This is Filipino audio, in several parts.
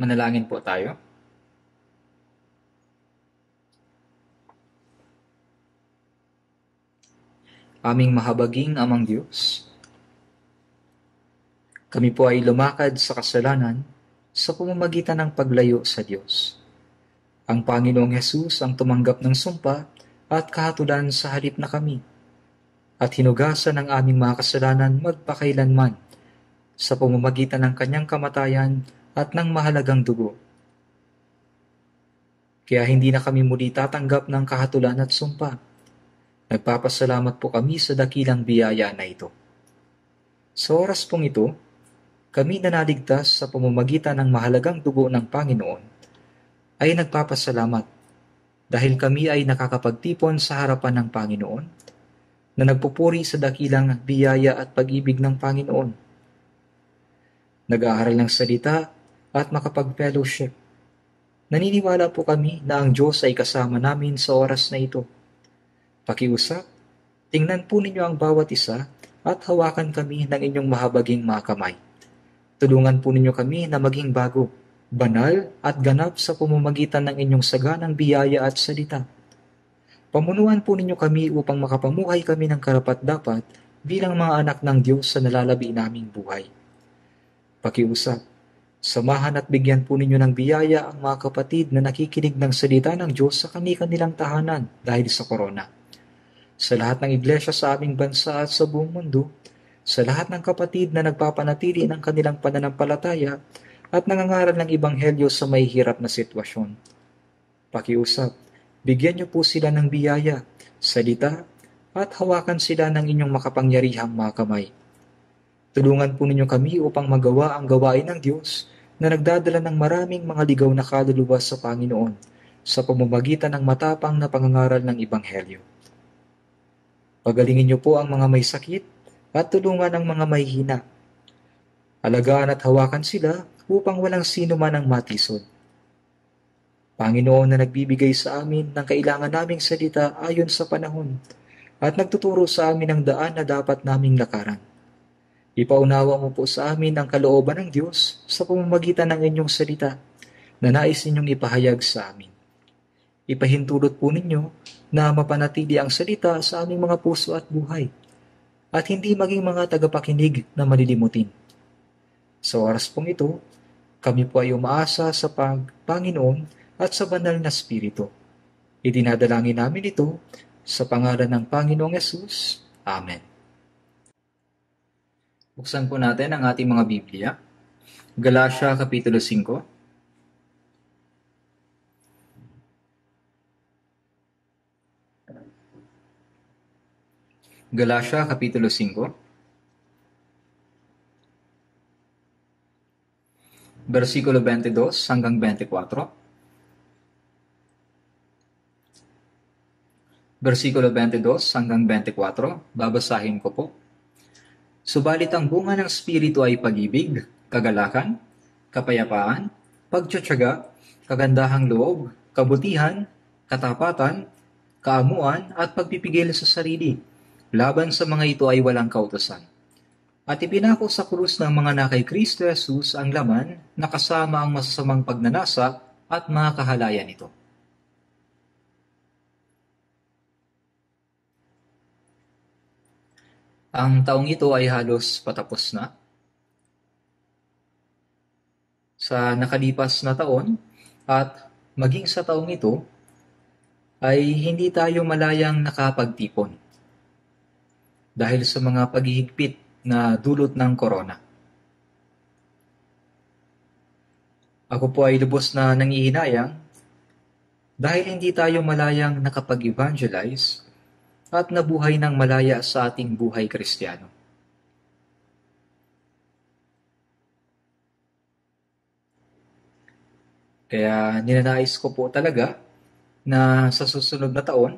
Manalangin po tayo. Aming mahabaging amang Diyos, kami po ay lumakad sa kasalanan sa pamamagitan ng paglayo sa Diyos. Ang Panginoong Yesus ang tumanggap ng sumpa at kahatulan sa halip na kami at hinugasan ng aming mga kasalanan magpakailanman sa pamamagitan ng kanyang kamatayan at ng mahalagang dugo. Kaya hindi na kami muli tatanggap ng kahatulan at sumpa Nagpapasalamat po kami sa dakilang biyaya na ito. Sa oras pong ito, kami na naligtas sa pamamagitan ng mahalagang dugo ng Panginoon, ay nagpapasalamat dahil kami ay nakakapagtipon sa harapan ng Panginoon na nagpupuri sa dakilang biyaya at pag-ibig ng Panginoon. Nag-aaral ng salita at makapag-fellowship. Naniniwala po kami na ang Diyos ay kasama namin sa oras na ito Pakiusap, tingnan po ninyo ang bawat isa at hawakan kami ng inyong mahabaging mga kamay. Tulungan po ninyo kami na maging bago, banal at ganap sa pumamagitan ng inyong saganang biyaya at salita. Pamunuan po ninyo kami upang makapamuhay kami ng karapat-dapat bilang mga anak ng Diyos sa nalalabi naming buhay. Pakiusap, samahan at bigyan po ninyo ng biyaya ang mga kapatid na nakikinig ng salita ng Diyos sa kanilang tahanan dahil sa korona sa lahat ng iglesia sa aming bansa at sa buong mundo, sa lahat ng kapatid na nagpapanatili ng kanilang pananampalataya at nangangaral ng ibanghelyo sa may hirap na sitwasyon. Pakiusap, bigyan niyo po sila ng biyaya, salita, at hawakan sila ng inyong makapangyarihang mga kamay. Tulungan po ninyo kami upang magawa ang gawain ng Diyos na nagdadala ng maraming mga ligaw na kaluluwa sa Panginoon sa pamamagitan ng matapang na pangangaral ng Ibanghelyo. Pagalingin niyo po ang mga may sakit at tulungan ang mga may hina. Alagaan at hawakan sila upang walang sino man ang matisod. Panginoon na nagbibigay sa amin ng kailangan naming salita ayon sa panahon at nagtuturo sa amin ang daan na dapat naming lakaran. Ipaunawa mo po sa amin ang kalooban ng Diyos sa pamamagitan ng inyong salita na nais ninyong ipahayag sa amin. Ipahintulot po ninyo na mapanatili ang salita sa aming mga puso at buhay, at hindi maging mga tagapakinig na malilimutin. Sa oras pong ito, kami po ay umaasa sa pag-Panginoon at sa banal na Espiritu. Idinadalangin namin ito sa pangalan ng Panginoong Yesus. Amen. Buksan po natin ang ating mga Biblia. Galatia Kapitulo 5, Galacia Kapitulo 5 Versikulo 22 hanggang 24 Versikulo 22 hanggang 24 Babasahin ko po Subalit ang bunga ng Espiritu ay pag-ibig, kagalakan, kapayapaan, pagtsatsaga, kagandahang loob, kabutihan, katapatan, kaamuan at pagpipigil sa sarili Laban sa mga ito ay walang kautosan. At ipinako sa krus ng mga na kay Kristo Jesus ang laman na kasama ang masasamang pagnanasa at mga kahalayan nito. Ang taong ito ay halos patapos na. Sa nakalipas na taon at maging sa taong ito ay hindi tayo malayang nakapagtipon dahil sa mga paghihigpit na dulot ng corona. Ako po ay lubos na nangihinayang dahil hindi tayo malayang nakapag-evangelize at nabuhay ng malaya sa ating buhay kristyano. Kaya ninanais ko po talaga na sa susunod na taon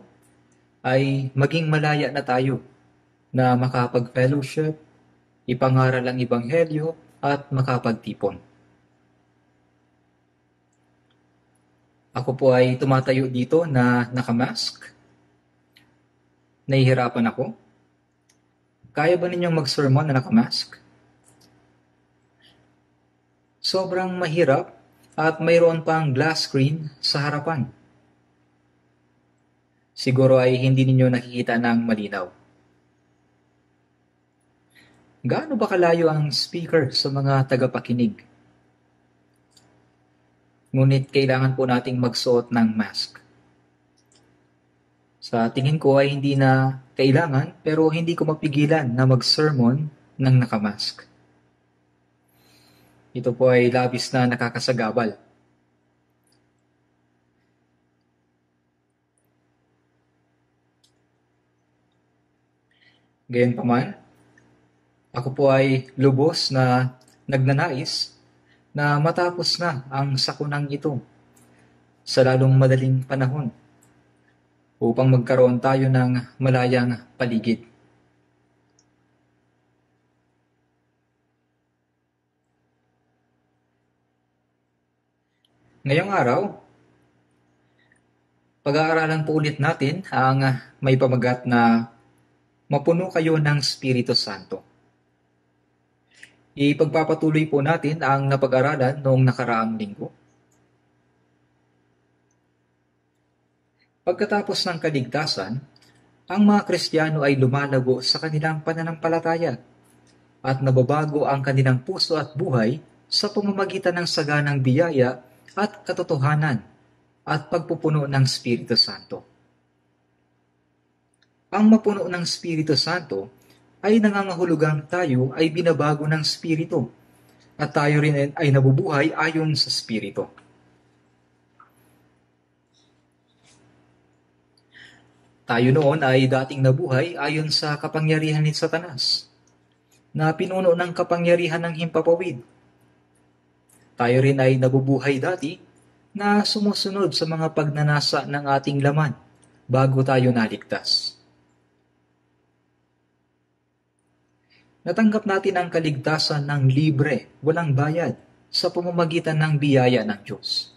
ay maging malaya na tayo na makapag-fellowship, ipangaral ang Ibanghelyo, at makapagtipon. Ako po ay tumatayo dito na nakamask. Nahihirapan ako. Kaya ba ninyong mag-sermon na nakamask? Sobrang mahirap at mayroon pang glass screen sa harapan. Siguro ay hindi ninyo nakikita ng malinaw. Gaano ba kalayo ang speaker sa mga tagapakinig? Ngunit kailangan po nating magsuot ng mask. Sa tingin ko ay hindi na kailangan pero hindi ko mapigilan na mag-sermon ng nakamask. Ito po ay labis na nakakasagabal. Gayunpaman, ako po ay lubos na nagnanais na matapos na ang sakunang ito sa lalong madaling panahon upang magkaroon tayo ng malayang paligid. Ngayong araw, pag-aaralan po ulit natin ang may pamagat na mapuno kayo ng Espiritu Santo. Ipagpapatuloy po natin ang napag-aralan noong nakaraang linggo. Pagkatapos ng kaligtasan, ang mga Kristiyano ay lumalago sa kanilang pananampalataya at nababago ang kanilang puso at buhay sa pamamagitan ng saganang biyaya at katotohanan at pagpupuno ng Espiritu Santo. Ang mapuno ng Espiritu Santo ay nangangahulugang tayo ay binabago ng Espiritu at tayo rin ay nabubuhay ayon sa Espiritu. Tayo noon ay dating nabuhay ayon sa kapangyarihan ni Satanas, na pinuno ng kapangyarihan ng himpapawid. Tayo rin ay nabubuhay dati na sumusunod sa mga pagnanasa ng ating laman bago tayo naligtas. Natanggap natin ang kaligtasan ng libre, walang bayad, sa pamamagitan ng biyaya ng Diyos.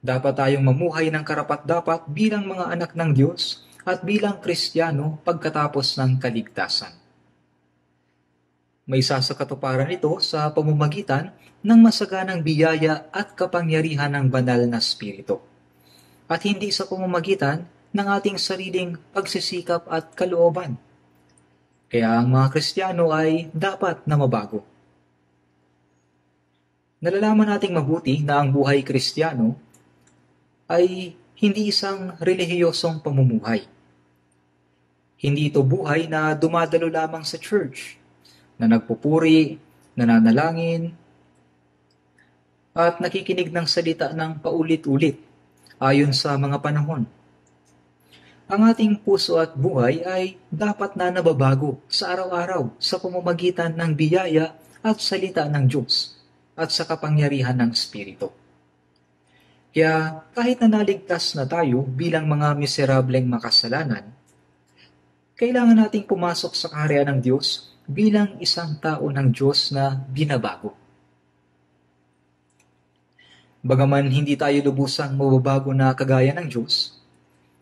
Dapat tayong mamuhay ng karapat-dapat bilang mga anak ng Diyos at bilang Kristiyano pagkatapos ng kaligtasan. May isa sa katuparan ito sa pamamagitan ng masaganang biyaya at kapangyarihan ng banal na Espiritu. At hindi sa pamamagitan ng ating sariling pagsisikap at kalooban. Kaya ang mga Kristiyano ay dapat na mabago. Nalalaman nating mabuti na ang buhay Kristiyano ay hindi isang relihiyosong pamumuhay hindi ito buhay na dumadalo lamang sa church, na nagpupuri, nananalangin, at nakikinig ng salita ng paulit-ulit ayon sa mga panahon. Ang ating puso at buhay ay dapat na nababago sa araw-araw sa pamamagitan ng biyaya at salita ng Diyos at sa kapangyarihan ng Espiritu. Kaya kahit na naligtas na tayo bilang mga miserableng makasalanan, kailangan nating pumasok sa kaharian ng Diyos bilang isang tao ng Diyos na binabago. Bagaman hindi tayo lubusang mababago na kagaya ng Diyos,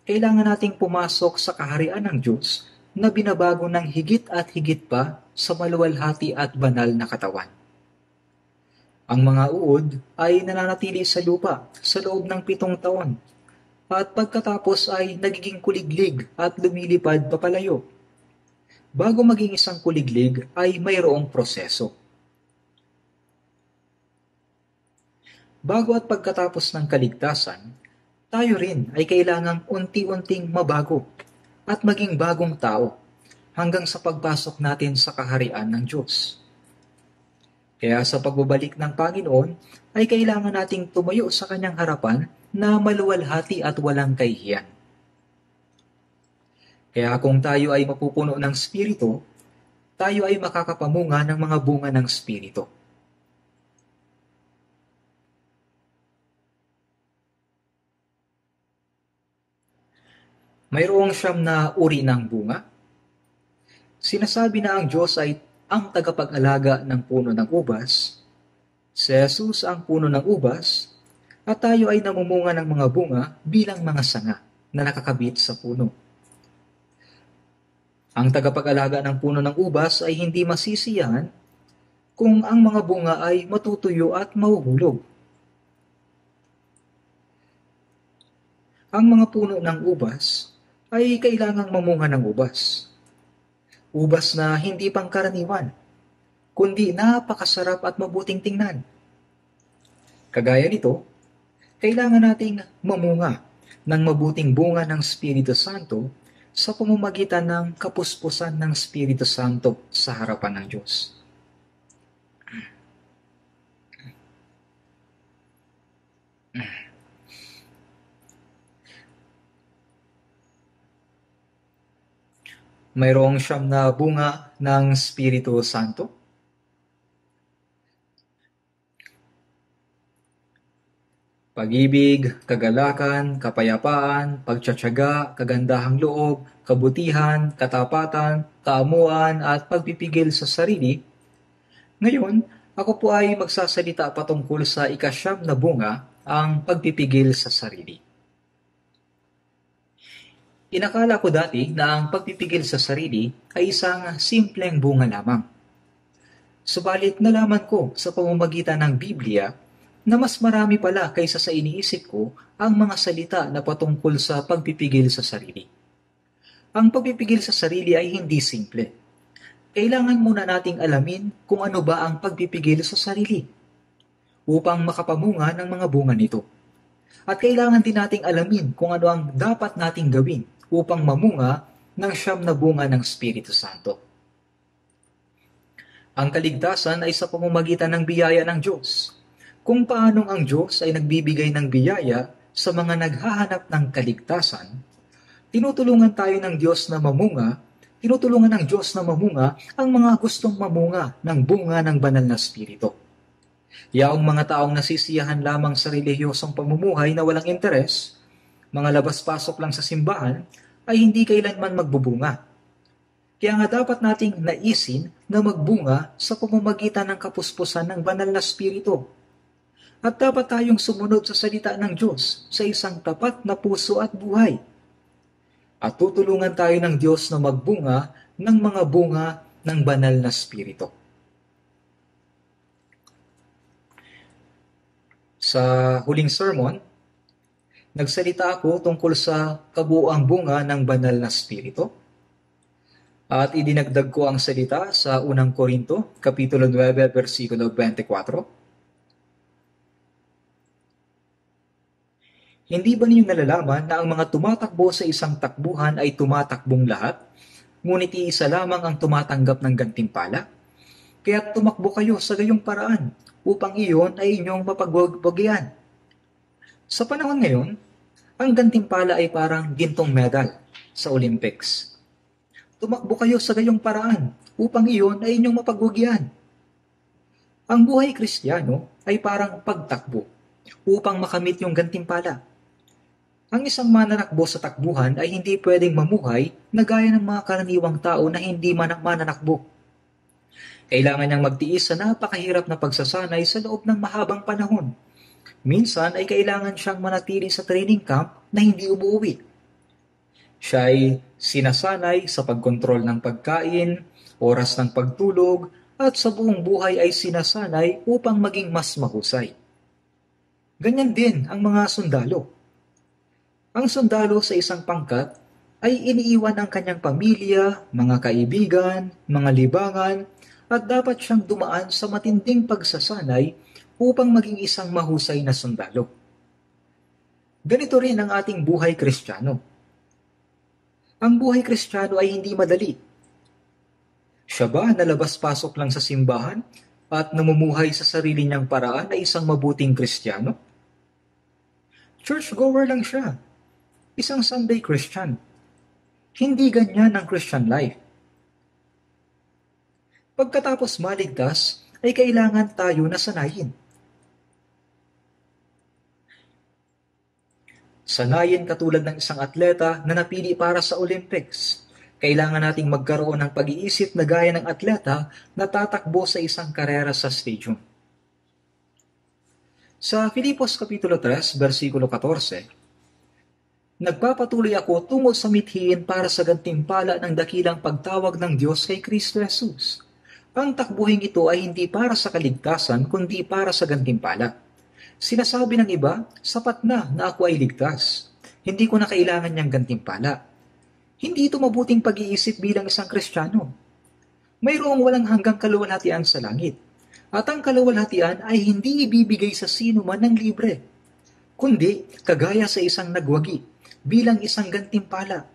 kailangan nating pumasok sa kaharian ng Diyos na binabago ng higit at higit pa sa maluwalhati at banal na katawan. Ang mga uod ay nananatili sa lupa sa loob ng pitong taon at pagkatapos ay nagiging kuliglig at lumilipad papalayo. Bago maging isang kuliglig ay mayroong proseso. Bago at pagkatapos ng kaligtasan, tayo rin ay kailangang unti-unting mabago at maging bagong tao hanggang sa pagpasok natin sa kaharian ng Diyos. Kaya sa pagbabalik ng Panginoon ay kailangan nating tumayo sa kanyang harapan na maluwalhati at walang kahihiyan. Kaya kung tayo ay mapupuno ng Espiritu, tayo ay makakapamunga ng mga bunga ng Espiritu. Mayroong siyam na uri ng bunga. Sinasabi na ang Diyos ay ang tagapag-alaga ng puno ng ubas. Si Jesus ang puno ng ubas at tayo ay namumunga ng mga bunga bilang mga sanga na nakakabit sa puno. Ang tagapag-alaga ng puno ng ubas ay hindi masisiyahan kung ang mga bunga ay matutuyo at mahuhulog. Ang mga puno ng ubas ay kailangang mamunga ng ubas. Ubas na hindi pangkaraniwan kundi napakasarap at mabuting tingnan. Kagaya nito, kailangan nating mamunga ng mabuting bunga ng Espiritu Santo sa pamamagitan ng kapuspusan ng Espiritu Santo sa harapan ng Diyos. Mayroong siyam na bunga ng Espiritu Santo Pag-ibig, kagalakan, kapayapaan, pagtsatsaga, kagandahang loob, kabutihan, katapatan, kaamuan, at pagpipigil sa sarili. Ngayon, ako po ay magsasalita patungkol sa ikasyam na bunga, ang pagpipigil sa sarili. Inakala ko dati na ang pagpipigil sa sarili ay isang simpleng bunga lamang. Subalit nalaman ko sa pamamagitan ng Biblia na mas marami pala kaysa sa iniisip ko ang mga salita na patungkol sa pagpipigil sa sarili. Ang pagpipigil sa sarili ay hindi simple. Kailangan muna nating alamin kung ano ba ang pagpipigil sa sarili upang makapamunga ng mga bunga nito. At kailangan din nating alamin kung ano ang dapat nating gawin upang mamunga ng siyam na bunga ng Espiritu Santo. Ang kaligtasan ay sa pamamagitan ng biyaya ng Diyos kung paanong ang Diyos ay nagbibigay ng biyaya sa mga naghahanap ng kaligtasan, tinutulungan tayo ng Diyos na mamunga, tinutulungan ng Diyos na mamunga ang mga gustong mamunga ng bunga ng banal na spirito. Yaong mga taong nasisiyahan lamang sa relihiyosong pamumuhay na walang interes, mga labas-pasok lang sa simbahan, ay hindi kailanman magbubunga. Kaya nga dapat nating naisin na magbunga sa pamamagitan ng kapuspusan ng banal na spirito at dapat tayong sumunod sa salita ng Diyos sa isang tapat na puso at buhay. At tutulungan tayo ng Diyos na magbunga ng mga bunga ng banal na spirito. Sa huling sermon, nagsalita ako tungkol sa kabuuang bunga ng banal na spirito. At idinagdag ko ang salita sa unang Korinto, Kapitulo 9, versikulo 24 Hindi ba ninyo nalalaman na ang mga tumatakbo sa isang takbuhan ay tumatakbong lahat, ngunit iisa lamang ang tumatanggap ng gantimpala? Kaya tumakbo kayo sa gayong paraan upang iyon ay inyong mapagwagyan. Sa panahon ngayon, ang gantimpala ay parang gintong medal sa Olympics. Tumakbo kayo sa gayong paraan upang iyon ay inyong mapagwagyan. Ang buhay kristyano ay parang pagtakbo upang makamit yung gantimpala ang isang mananakbo sa takbuhan ay hindi pwedeng mamuhay na gaya ng mga karaniwang tao na hindi man mananakbo. Kailangan niyang magtiis sa napakahirap na pagsasanay sa loob ng mahabang panahon. Minsan ay kailangan siyang manatili sa training camp na hindi umuwi. Siya ay sinasanay sa pagkontrol ng pagkain, oras ng pagtulog, at sa buong buhay ay sinasanay upang maging mas mahusay. Ganyan din ang mga sundalo. Ang sundalo sa isang pangkat ay iniiwan ang kanyang pamilya, mga kaibigan, mga libangan, at dapat siyang dumaan sa matinding pagsasanay upang maging isang mahusay na sundalo. Ganito rin ang ating buhay kristyano. Ang buhay kristyano ay hindi madali. Siya ba nalabas-pasok lang sa simbahan at namumuhay sa sarili niyang paraan na isang mabuting kristyano? Churchgoer lang siya isang Sunday Christian. Hindi ganyan ang Christian life. Pagkatapos maligtas, ay kailangan tayo na sanayin. Sanayin katulad ng isang atleta na napili para sa Olympics. Kailangan nating magkaroon ng pag-iisip na gaya ng atleta na tatakbo sa isang karera sa stadium. Sa Filipos Kapitulo 3, versikulo 14, Nagpapatuloy ako tungo sa mithiin para sa gantimpala ng dakilang pagtawag ng Diyos kay Kristo Jesus. Ang takbuhin ito ay hindi para sa kaligtasan, kundi para sa gantimpala. Sinasabi ng iba, sapat na na ako ay ligtas. hindi ko na kailangan niyang gantimpala. Hindi ito mabuting pag-iisip bilang isang Kristiyano. Mayroong walang hanggang kaluwalhatian sa langit. At ang kaluwalhatian ay hindi ibibigay sa sino man ng libre, kundi kagaya sa isang nagwagi bilang isang gantimpala.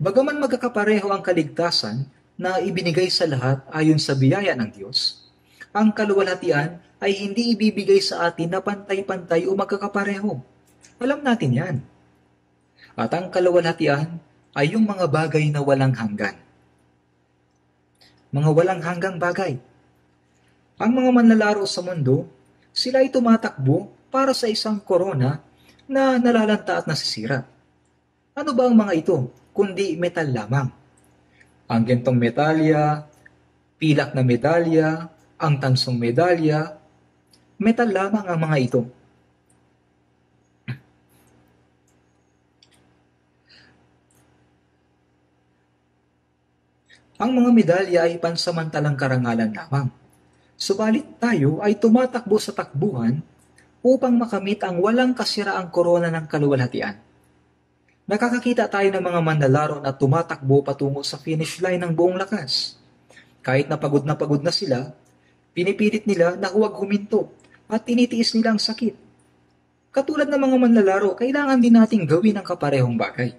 Bagaman magkakapareho ang kaligtasan na ibinigay sa lahat ayon sa biyaya ng Diyos, ang kaluwalhatian ay hindi ibibigay sa atin na pantay-pantay o magkakapareho. Alam natin yan. At ang kaluwalhatian ay yung mga bagay na walang hanggan. Mga walang hanggang bagay. Ang mga manlalaro sa mundo, sila ay tumatakbo para sa isang korona na nalalanta at nasisira. Ano ba ang mga ito, kundi metal lamang? Ang gentong medalya, pilak na medalya, ang tansong medalya, metal lamang ang mga ito. Ang mga medalya ay pansamantalang karangalan lamang. Subalit tayo ay tumatakbo sa takbuhan upang makamit ang walang kasiraang korona ng kaluwalhatian. Nakakakita tayo ng mga manlalaro na tumatakbo patungo sa finish line ng buong lakas. Kahit na pagod na pagod na sila, pinipilit nila na huwag huminto at tinitiis nila ang sakit. Katulad ng mga manlalaro, kailangan din nating gawin ang kaparehong bagay.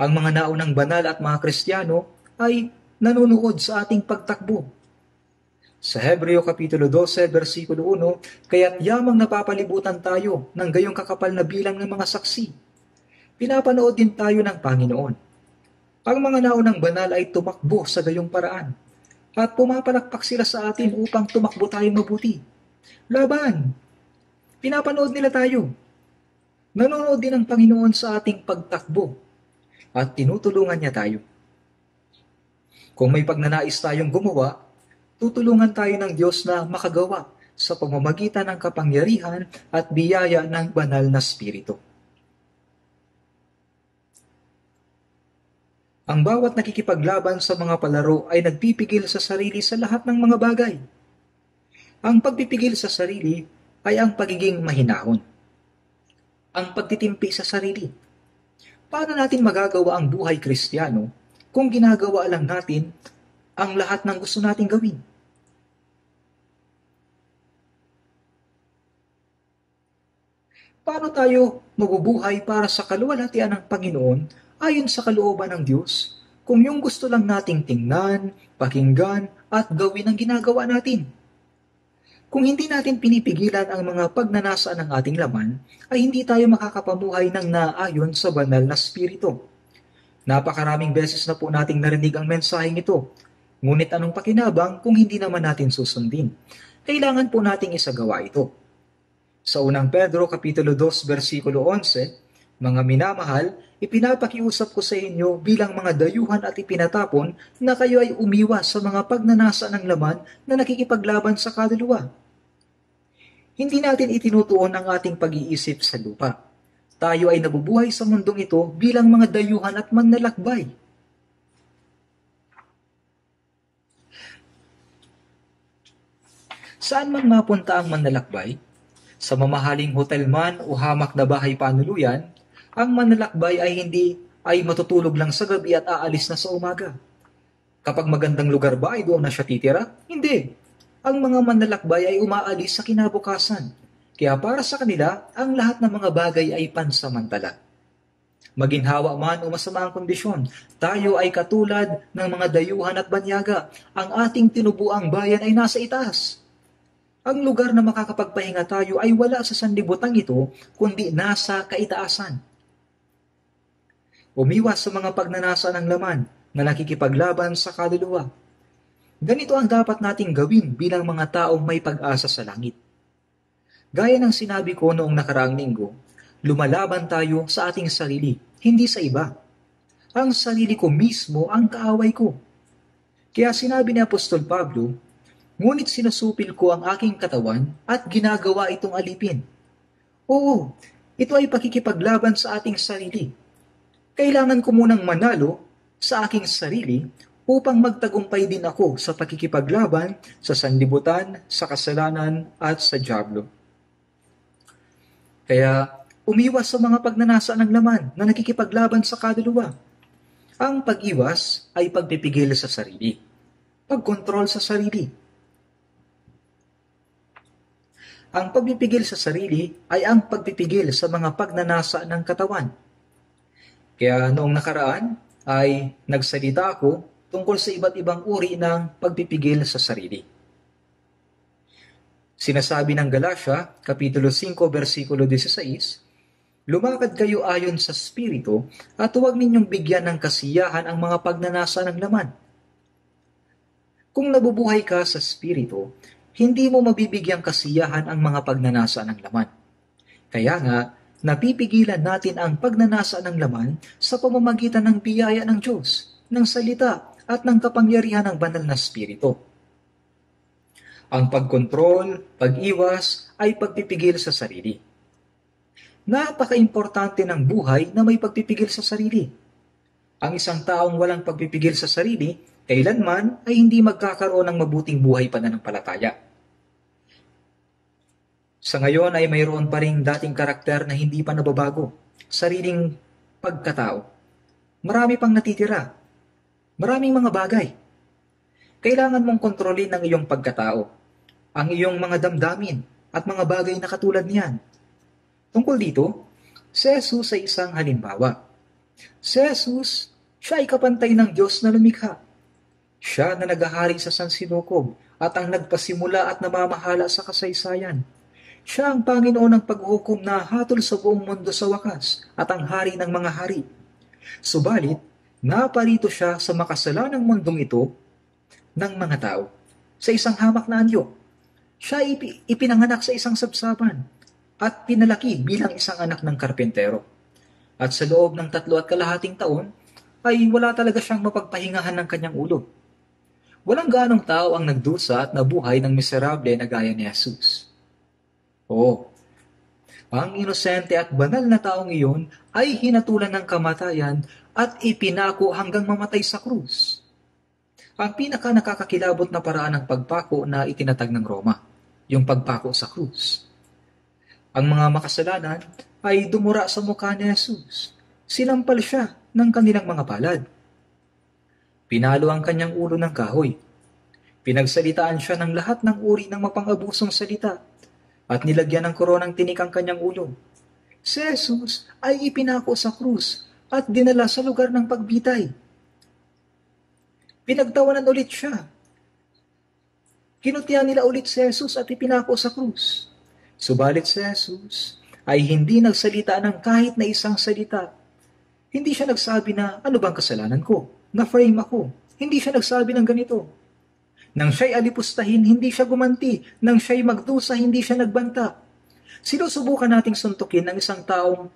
Ang mga naunang banal at mga Kristiyano ay nanonood sa ating pagtakbo. Sa Hebreo Kapitulo 12, versikulo 1, kaya't yamang napapalibutan tayo ng gayong kakapal na bilang ng mga saksi. Pinapanood din tayo ng Panginoon. Ang mga naunang banal ay tumakbo sa gayong paraan at pumapalakpak sila sa atin upang tumakbo tayong mabuti. Laban! Pinapanood nila tayo. Nanonood din ang Panginoon sa ating pagtakbo at tinutulungan niya tayo. Kung may pagnanais tayong gumawa, tutulungan tayo ng Diyos na makagawa sa pamamagitan ng kapangyarihan at biyaya ng banal na Spirito. Ang bawat nakikipaglaban sa mga palaro ay nagpipigil sa sarili sa lahat ng mga bagay. Ang pagpipigil sa sarili ay ang pagiging mahinahon. Ang pagtitimpi sa sarili. Paano natin magagawa ang buhay kristyano kung ginagawa lang natin ang lahat ng gusto nating gawin. Paano tayo mabubuhay para sa kaluwalhatian ng Panginoon ayon sa kalooban ng Diyos kung yung gusto lang nating tingnan, pakinggan, at gawin ang ginagawa natin? Kung hindi natin pinipigilan ang mga pagnanasa ng ating laman, ay hindi tayo makakapamuhay ng naayon sa banal na spirito. Napakaraming beses na po nating narinig ang mensaheng ito. Ngunit anong pakinabang kung hindi naman natin susundin? Kailangan po nating isagawa ito. Sa unang Pedro Kapitulo 2 versikulo 11, Mga minamahal, ipinapakiusap ko sa inyo bilang mga dayuhan at ipinatapon na kayo ay umiwas sa mga pagnanasa ng laman na nakikipaglaban sa kaluluwa. Hindi natin itinutuon ang ating pag-iisip sa lupa tayo ay nabubuhay sa mundong ito bilang mga dayuhan at manlalakbay. Saan man mapunta ang manlalakbay, sa mamahaling hotel man o hamak na bahay panuluyan, ang manlalakbay ay hindi ay matutulog lang sa gabi at aalis na sa umaga. Kapag magandang lugar ba ay doon na siya titira? Hindi. Ang mga manlalakbay ay umaalis sa kinabukasan kaya para sa kanila, ang lahat ng mga bagay ay pansamantala. Maginhawa man o masama ang kondisyon, tayo ay katulad ng mga dayuhan at banyaga. Ang ating tinubuang bayan ay nasa itaas. Ang lugar na makakapagpahinga tayo ay wala sa sanlibutan ito, kundi nasa kaitaasan. Umiwas sa mga pagnanasa ng laman na nakikipaglaban sa kaluluwa. Ganito ang dapat nating gawin bilang mga taong may pag-asa sa langit. Gaya ng sinabi ko noong nakaraang linggo, lumalaban tayo sa ating sarili, hindi sa iba. Ang sarili ko mismo ang kaaway ko. Kaya sinabi ni Apostol Pablo, Ngunit sinasupil ko ang aking katawan at ginagawa itong alipin. Oo, ito ay pakikipaglaban sa ating sarili. Kailangan ko munang manalo sa aking sarili upang magtagumpay din ako sa pakikipaglaban sa sanlibutan, sa kasalanan at sa jablo. Kaya umiwas sa mga pagnanasa ng laman na nakikipaglaban sa kaluluwa. Ang pag-iwas ay pagpipigil sa sarili, pagkontrol sa sarili. Ang pagpipigil sa sarili ay ang pagpipigil sa mga pagnanasa ng katawan. Kaya noong nakaraan ay nagsalita ako tungkol sa iba't ibang uri ng pagpipigil sa sarili. Sinasabi ng Galatia, Kapitulo 5, versikulo 16, Lumakad kayo ayon sa Espiritu at huwag ninyong bigyan ng kasiyahan ang mga pagnanasa ng laman. Kung nabubuhay ka sa Espiritu, hindi mo mabibigyang kasiyahan ang mga pagnanasa ng laman. Kaya nga, napipigilan natin ang pagnanasa ng laman sa pamamagitan ng biyaya ng Diyos, ng salita at ng kapangyarihan ng banal na Espiritu. Ang pagkontrol, pag-iwas ay pagpipigil sa sarili Napaka-importante ng buhay na may pagpipigil sa sarili. Ang isang taong walang pagpipigil sa sarili, kailanman ay hindi magkakaroon ng mabuting buhay pananampalataya. Sa ngayon ay mayroon pa rin dating karakter na hindi pa nababago, sariling pagkatao. Marami pang natitira. Maraming mga bagay. Kailangan mong kontrolin ang iyong pagkatao, ang iyong mga damdamin at mga bagay na katulad niyan Tungkol dito, si Jesus ay isang halimbawa. Si Jesus, siya ay kapantay ng Diyos na lumikha. Siya na nagahari sa San Sinukob at ang nagpasimula at namamahala sa kasaysayan. Siya ang Panginoon ng paghukom na hatol sa buong mundo sa wakas at ang hari ng mga hari. Subalit, naparito siya sa makasalanang mundong ito ng mga tao sa isang hamak na anyo. Siya ipi- ipinanganak sa isang sabsaban at pinalaki bilang isang anak ng karpentero. At sa loob ng tatlo at kalahating taon, ay wala talaga siyang mapagpahingahan ng kanyang ulo. Walang ganong tao ang nagdusa at nabuhay ng miserable na gaya ni Jesus. Oo, ang inosente at banal na taong iyon ay hinatulan ng kamatayan at ipinako hanggang mamatay sa krus. Ang pinaka nakakakilabot na paraan ng pagpako na itinatag ng Roma, yung pagpako sa krus. Ang mga makasalanan ay dumura sa mukha ni Jesus. Sinampal siya ng kanilang mga palad. Pinalo ang kanyang ulo ng kahoy. Pinagsalitaan siya ng lahat ng uri ng mapangabusong salita at nilagyan ng koronang tinik ang kanyang ulo. Si Jesus ay ipinako sa krus at dinala sa lugar ng pagbitay. Pinagtawanan ulit siya. Kinutihan nila ulit si Jesus at ipinako sa krus. Subalit si Jesus ay hindi nagsalita ng kahit na isang salita. Hindi siya nagsabi na, ano bang kasalanan ko? Na-frame ako. Hindi siya nagsabi ng ganito. Nang siya'y alipustahin, hindi siya gumanti. Nang siya'y magdusa, hindi siya nagbanta. Sinusubukan nating suntukin ang isang taong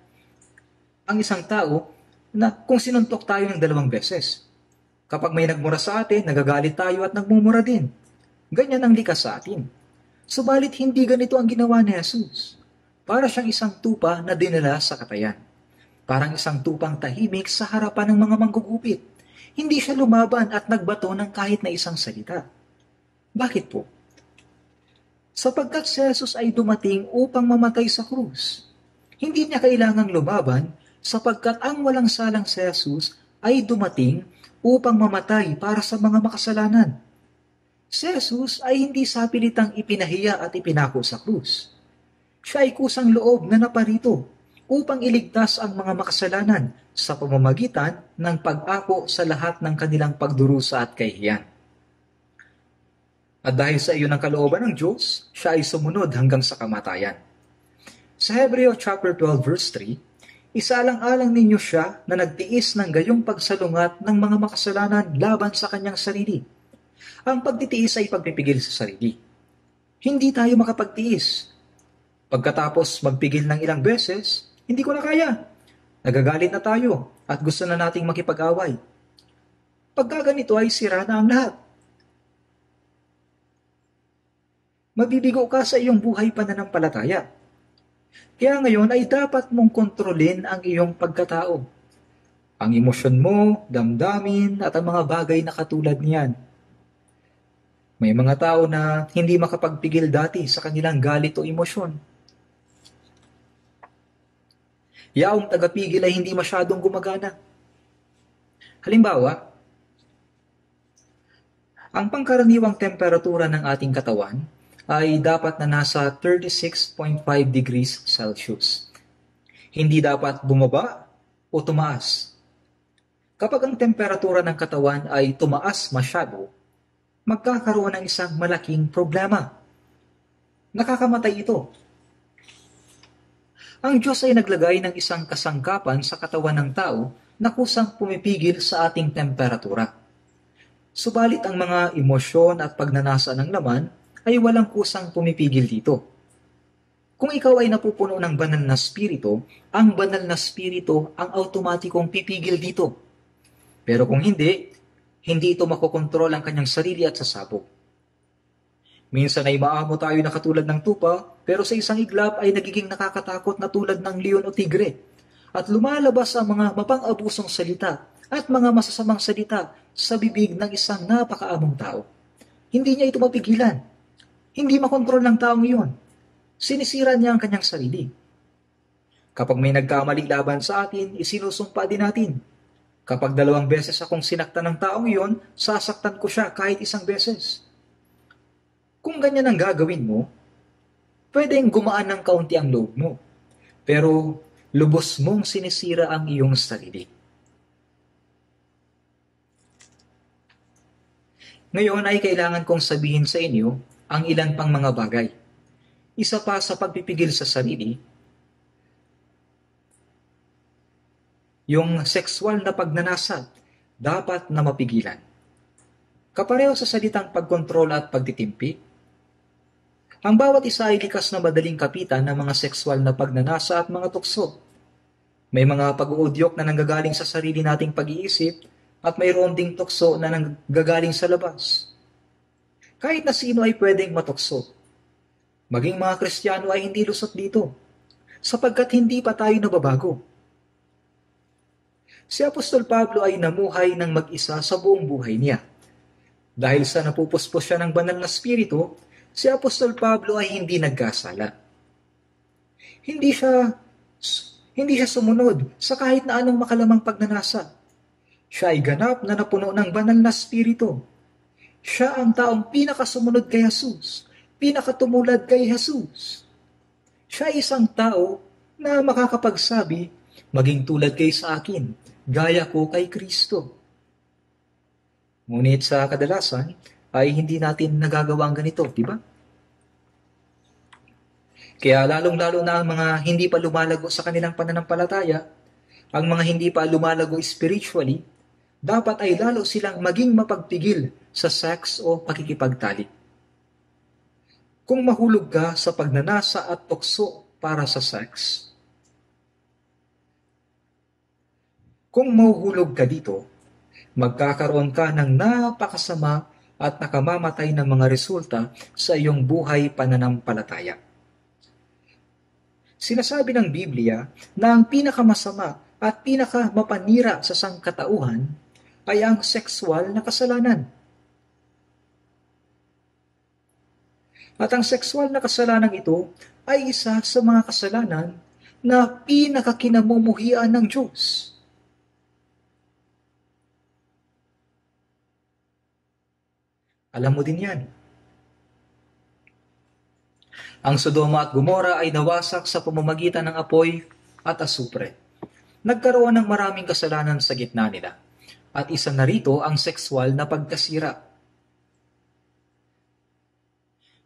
ang isang tao na kung sinuntok tayo ng dalawang beses. Kapag may nagmura sa atin, nagagalit tayo at nagmumura din. Ganyan ang likas sa atin. Subalit hindi ganito ang ginawa ni Jesus. Para siyang isang tupa na dinala sa katayan. Parang isang tupang tahimik sa harapan ng mga manggugupit. Hindi siya lumaban at nagbato ng kahit na isang salita. Bakit po? Sapagkat si Jesus ay dumating upang mamatay sa krus. Hindi niya kailangang lumaban sapagkat ang walang salang si Jesus ay dumating upang mamatay para sa mga makasalanan. Si Jesus ay hindi sapilitang ipinahiya at ipinako sa krus. Siya ay kusang loob na naparito upang iligtas ang mga makasalanan sa pamamagitan ng pag-ako sa lahat ng kanilang pagdurusa at kahihiyan. At dahil sa iyo ng kalooban ng Diyos, siya ay sumunod hanggang sa kamatayan. Sa Hebreo chapter 12 verse 3, isalang-alang ninyo siya na nagtiis ng gayong pagsalungat ng mga makasalanan laban sa kanyang sarili ang pagtitiis ay pagpipigil sa sarili. Hindi tayo makapagtiis. Pagkatapos magpigil ng ilang beses, hindi ko na kaya. Nagagalit na tayo at gusto na nating makipag-away. Pagka ganito ay sira na ang lahat. Mabibigo ka sa iyong buhay pananampalataya. Kaya ngayon ay dapat mong kontrolin ang iyong pagkatao. Ang emosyon mo, damdamin, at ang mga bagay na katulad niyan. May mga tao na hindi makapagpigil dati sa kanilang galit o emosyon. Yaong tagapigil ay hindi masyadong gumagana. Halimbawa, ang pangkaraniwang temperatura ng ating katawan ay dapat na nasa 36.5 degrees Celsius. Hindi dapat bumaba o tumaas. Kapag ang temperatura ng katawan ay tumaas masyado, magkakaroon ng isang malaking problema. Nakakamatay ito. Ang Diyos ay naglagay ng isang kasangkapan sa katawan ng tao na kusang pumipigil sa ating temperatura. Subalit ang mga emosyon at pagnanasa ng laman ay walang kusang pumipigil dito. Kung ikaw ay napupuno ng banal na spirito, ang banal na spirito ang automatikong pipigil dito. Pero kung hindi, hindi ito makokontrol ang kanyang sarili at sasabog. Minsan ay maamo tayo na katulad ng tupa, pero sa isang iglap ay nagiging nakakatakot na tulad ng leon o tigre. At lumalabas ang mga mapang-abusong salita at mga masasamang salita sa bibig ng isang napakaamong tao. Hindi niya ito mapigilan. Hindi makontrol ng taong iyon. Sinisira niya ang kanyang sarili. Kapag may nagkamali laban sa atin, isinusumpa din natin. Kapag dalawang beses akong sinaktan ng taong iyon, sasaktan ko siya kahit isang beses. Kung ganyan ang gagawin mo, pwedeng gumaan ng kaunti ang loob mo. Pero lubos mong sinisira ang iyong sarili. Ngayon ay kailangan kong sabihin sa inyo ang ilan pang mga bagay. Isa pa sa pagpipigil sa sarili, yung sexual na pagnanasa dapat na mapigilan. Kapareho sa salitang pagkontrol at pagtitimpi, ang bawat isa ay likas na madaling kapitan ng mga sexual na pagnanasa at mga tukso. May mga pag-uudyok na nanggagaling sa sarili nating pag-iisip at mayroon ding tukso na nanggagaling sa labas. Kahit na sino ay pwedeng matukso. Maging mga Kristiyano ay hindi lusot dito, sapagkat hindi pa tayo nababago. Si Apostol Pablo ay namuhay ng mag-isa sa buong buhay niya. Dahil sa napupuspos siya ng banal na spirito, si Apostol Pablo ay hindi nagkasala. Hindi siya hindi siya sumunod sa kahit na anong makalamang pagnanasa siya ay ganap na napuno ng banal na spirito. Siya ang taong pinakasumunod kay Jesus, pinakatumulad kay Jesus. Siya ay isang tao na makakapagsabi, maging tulad kay sa akin, gaya ko kay Kristo. Ngunit sa kadalasan, ay hindi natin nagagawa ang ganito, di ba? Kaya lalong-lalo na ang mga hindi pa lumalago sa kanilang pananampalataya, ang mga hindi pa lumalago spiritually, dapat ay lalo silang maging mapagpigil sa sex o pakikipagtalik. Kung mahulog ka sa pagnanasa at tukso para sa sex, kung mahuhulog ka dito, magkakaroon ka ng napakasama at nakamamatay ng mga resulta sa iyong buhay pananampalataya. Sinasabi ng Biblia na ang pinakamasama at pinakamapanira sa sangkatauhan ay ang sexual na kasalanan. At ang sexual na kasalanan ito ay isa sa mga kasalanan na pinakakinamumuhian ng Diyos. Alam mo din yan. Ang Sodoma at Gomora ay nawasak sa pamamagitan ng apoy at asupre. Nagkaroon ng maraming kasalanan sa gitna nila at isa na rito ang sexual na pagkasira.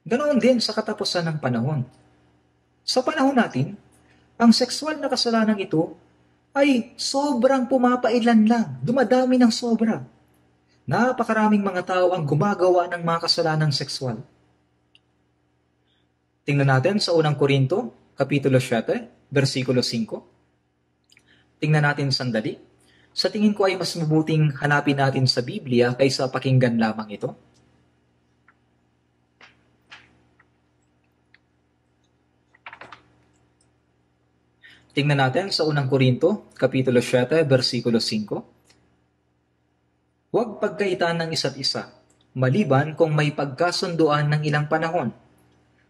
Ganoon din sa katapusan ng panahon. Sa panahon natin, ang sexual na kasalanan ito ay sobrang pumapailan lang, dumadami ng sobra. Napakaraming mga tao ang gumagawa ng mga kasalanang sexual. Tingnan natin sa unang Korinto, Kapitulo 7, versikulo 5. Tingnan natin sandali sa tingin ko ay mas mabuting hanapin natin sa Biblia kaysa pakinggan lamang ito. Tingnan natin sa unang Korinto, Kapitulo 7, versikulo 5. Huwag pagkaitan ng isa't isa, maliban kung may pagkasunduan ng ilang panahon,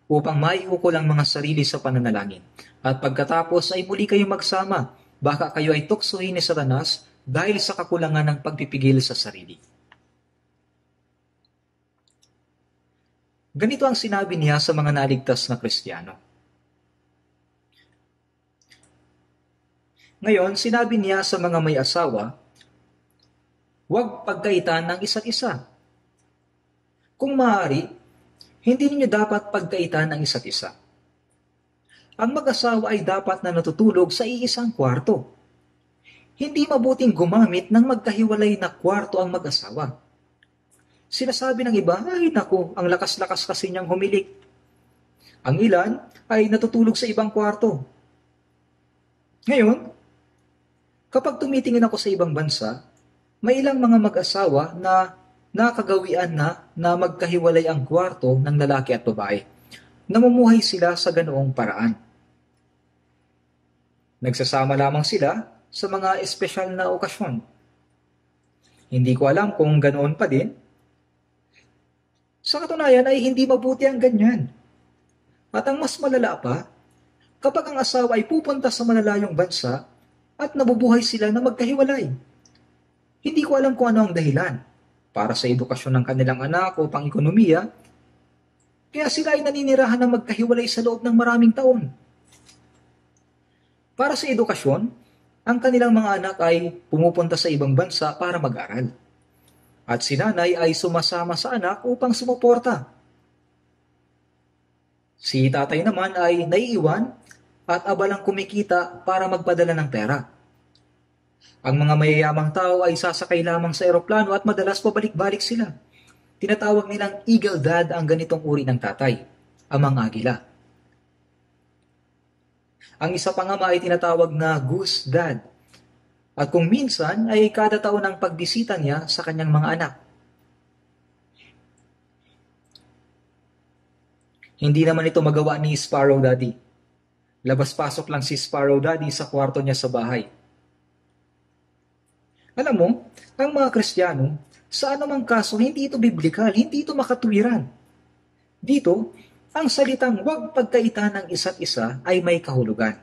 upang maiukol ang mga sarili sa pananalangin. At pagkatapos ay muli kayong magsama, baka kayo ay tuksohin ni Satanas dahil sa kakulangan ng pagpipigil sa sarili. Ganito ang sinabi niya sa mga naligtas na Kristiyano. Ngayon, sinabi niya sa mga may asawa, huwag pagkaitan ng isa't isa. Kung maaari, hindi ninyo dapat pagkaitan ng isa't isa. Ang mag-asawa ay dapat na natutulog sa iisang kwarto. Hindi mabuting gumamit ng magkahiwalay na kwarto ang mag-asawa. Sinasabi ng iba, ay naku, ang lakas-lakas kasi niyang humilik. Ang ilan ay natutulog sa ibang kwarto. Ngayon, Kapag tumitingin ako sa ibang bansa, may ilang mga mag-asawa na nakagawian na na magkahiwalay ang kwarto ng lalaki at babae. Namumuhay sila sa ganoong paraan. Nagsasama lamang sila sa mga espesyal na okasyon. Hindi ko alam kung ganoon pa din. Sa katunayan ay hindi mabuti ang ganyan. At ang mas malala pa, kapag ang asawa ay pupunta sa malalayong bansa at nabubuhay sila na magkahiwalay. Hindi ko alam kung ano ang dahilan. Para sa edukasyon ng kanilang anak o pang-ekonomiya, kaya sila ay naninirahan na magkahiwalay sa loob ng maraming taon. Para sa edukasyon, ang kanilang mga anak ay pumupunta sa ibang bansa para mag-aral. At si nanay ay sumasama sa anak upang sumuporta. Si tatay naman ay naiiwan at abalang kumikita para magpadala ng pera. Ang mga mayayamang tao ay sasakay lamang sa eroplano at madalas pabalik-balik sila. Tinatawag nilang eagle dad ang ganitong uri ng tatay, ang mga agila. Ang isa pang ama ay tinatawag na goose dad. At kung minsan ay kada taon ang pagbisita niya sa kanyang mga anak. Hindi naman ito magawa ni Sparrow Daddy Labas-pasok lang si Sparrow Daddy sa kwarto niya sa bahay. Alam mo, ang mga Kristiyano, sa anumang kaso, hindi ito biblikal, hindi ito makatuwiran. Dito, ang salitang huwag pagkaitan ng isa't isa ay may kahulugan.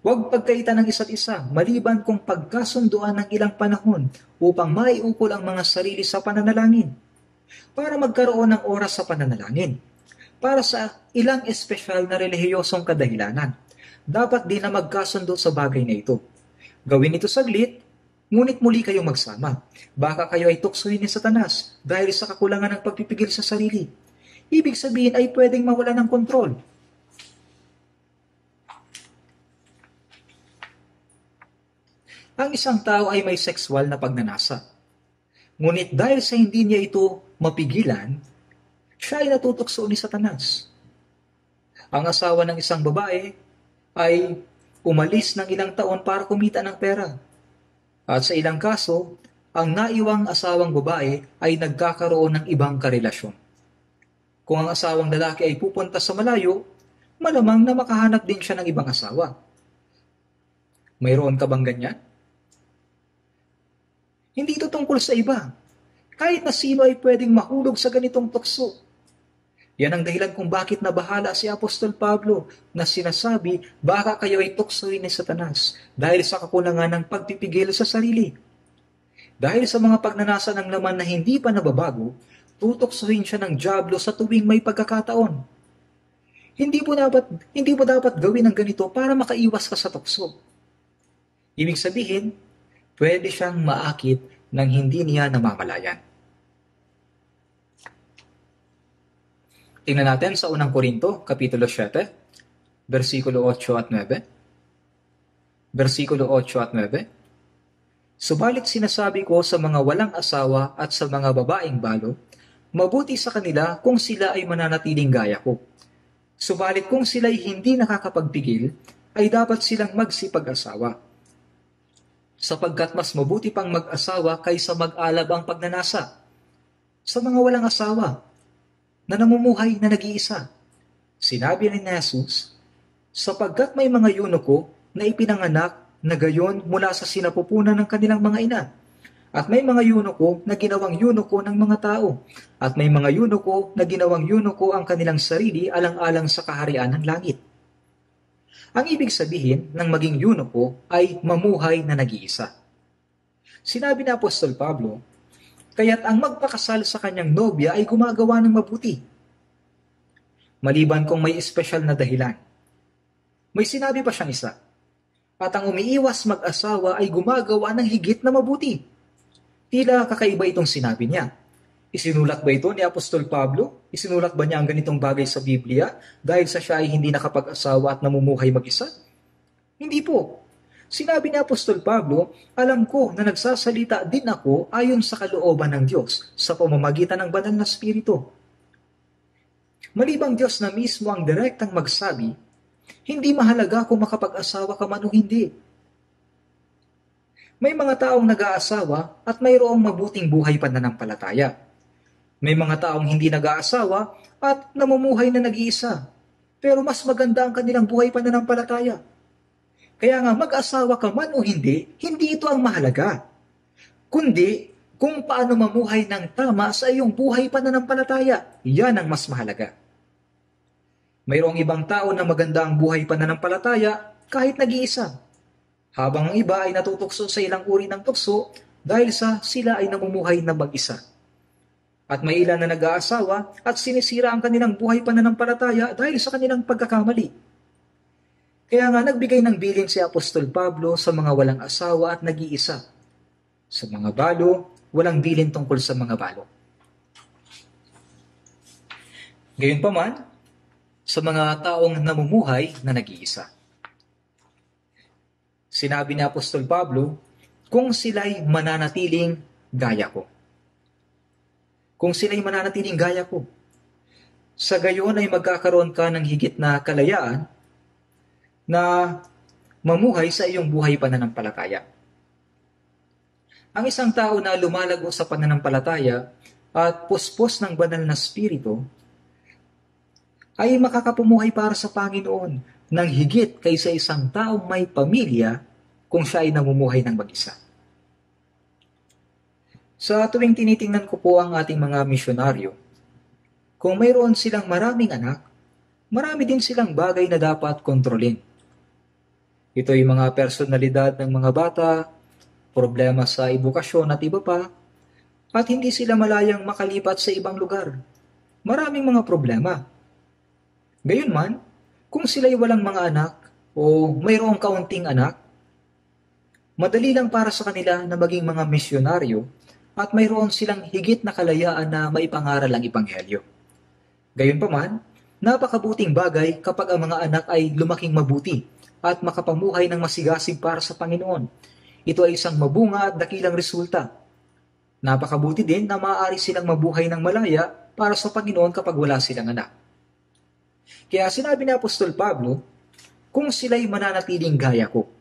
Huwag pagkaitan ng isa't isa, maliban kung pagkasunduan ng ilang panahon upang maiukol ang mga sarili sa pananalangin. Para magkaroon ng oras sa pananalangin para sa ilang espesyal na relihiyosong kadahilanan. Dapat din na magkasundo sa bagay na ito. Gawin ito saglit, ngunit muli kayong magsama. Baka kayo ay tuksohin ni Satanas dahil sa kakulangan ng pagpipigil sa sarili. Ibig sabihin ay pwedeng mawala ng kontrol. Ang isang tao ay may sexual na pagnanasa. Ngunit dahil sa hindi niya ito mapigilan, siya ay natutokso ni Satanas. Ang asawa ng isang babae ay umalis ng ilang taon para kumita ng pera. At sa ilang kaso, ang naiwang asawang babae ay nagkakaroon ng ibang karelasyon. Kung ang asawang lalaki ay pupunta sa malayo, malamang na makahanap din siya ng ibang asawa. Mayroon ka bang ganyan? Hindi ito tungkol sa iba. Kahit na sino ay pwedeng mahulog sa ganitong tukso. Yan ang dahilan kung bakit nabahala si Apostol Pablo na sinasabi baka kayo ay tuksoin ni Satanas dahil sa kakulangan ng pagpipigil sa sarili. Dahil sa mga pagnanasa ng laman na hindi pa nababago, tutuksohin siya ng Diablo sa tuwing may pagkakataon. Hindi mo dapat hindi mo dapat gawin ang ganito para makaiwas ka sa tukso. Ibig sabihin, pwede siyang maakit nang hindi niya namamalayan. Tingnan natin sa unang Korinto, Kapitulo 7, versikulo 8 at 9. Versikulo 8 at 9. Subalit sinasabi ko sa mga walang asawa at sa mga babaeng balo, mabuti sa kanila kung sila ay mananatiling gaya ko. Subalit kung sila ay hindi nakakapagpigil, ay dapat silang magsipag-asawa. Sapagkat mas mabuti pang mag-asawa kaysa mag-alab ang pagnanasa. Sa mga walang asawa, na namumuhay na nag-iisa. Sinabi ni Jesus, sapagkat may mga yunoko na ipinanganak na gayon mula sa sinapupunan ng kanilang mga ina, At may mga yunoko na ginawang yunoko ng mga tao. At may mga yunoko na ginawang yunoko ang kanilang sarili alang-alang sa kaharian ng langit. Ang ibig sabihin ng maging yunoko ay mamuhay na nag-iisa. Sinabi ni Apostol Pablo, kaya't ang magpakasal sa kanyang nobya ay gumagawa ng mabuti. Maliban kung may espesyal na dahilan. May sinabi pa siyang isa, at ang umiiwas mag-asawa ay gumagawa ng higit na mabuti Tila kakaiba itong sinabi niya. Isinulat ba ito ni Apostol Pablo? Isinulat ba niya ang ganitong bagay sa Biblia dahil sa siya ay hindi nakapag-asawa at namumuhay mag-isa? Hindi po. Sinabi ni Apostol Pablo, alam ko na nagsasalita din ako ayon sa kalooban ng Diyos sa pamamagitan ng banal na Espiritu. Malibang Diyos na mismo ang direktang magsabi, hindi mahalaga kung makapag-asawa ka man o hindi may mga taong nag-aasawa at mayroong mabuting buhay pananampalataya. May mga taong hindi nag-aasawa at namumuhay na nag-iisa. Pero mas maganda ang kanilang buhay pananampalataya. Kaya nga mag-asawa ka man o hindi, hindi ito ang mahalaga. Kundi kung paano mamuhay ng tama sa iyong buhay pananampalataya. Yan ang mas mahalaga. Mayroong ibang tao na maganda ang buhay pananampalataya kahit nag-iisa habang ang iba ay natutukso sa ilang uri ng tukso dahil sa sila ay namumuhay na mag-isa. At may ilan na nag-aasawa at sinisira ang kanilang buhay pananampalataya dahil sa kanilang pagkakamali. Kaya nga nagbigay ng bilin si Apostol Pablo sa mga walang asawa at nag-iisa. Sa mga balo, walang bilin tungkol sa mga balo. Gayunpaman, sa mga taong namumuhay na nag-iisa. Sinabi ni Apostol Pablo, kung sila'y mananatiling gaya ko. Kung sila'y mananatiling gaya ko. Sa gayon ay magkakaroon ka ng higit na kalayaan na mamuhay sa iyong buhay pananampalataya. Ang isang tao na lumalago sa pananampalataya at puspos ng banal na spirito ay makakapumuhay para sa Panginoon ng higit kaysa isang taong may pamilya kung siya ay namumuhay ng mag-isa. Sa tuwing tinitingnan ko po ang ating mga misyonaryo, kung mayroon silang maraming anak, marami din silang bagay na dapat kontrolin. Ito ay mga personalidad ng mga bata, problema sa edukasyon at iba pa, at hindi sila malayang makalipat sa ibang lugar. Maraming mga problema. Gayunman, kung sila'y walang mga anak o mayroong kaunting anak, Madali lang para sa kanila na maging mga misyonaryo at mayroon silang higit na kalayaan na maipangaral ang Ebanghelyo. Gayunpaman, napakabuting bagay kapag ang mga anak ay lumaking mabuti at makapamuhay ng masigasig para sa Panginoon. Ito ay isang mabunga at dakilang resulta. Napakabuti din na maaari silang mabuhay ng malaya para sa Panginoon kapag wala silang anak. Kaya sinabi ni Apostol Pablo, kung sila'y mananatiling gaya ko,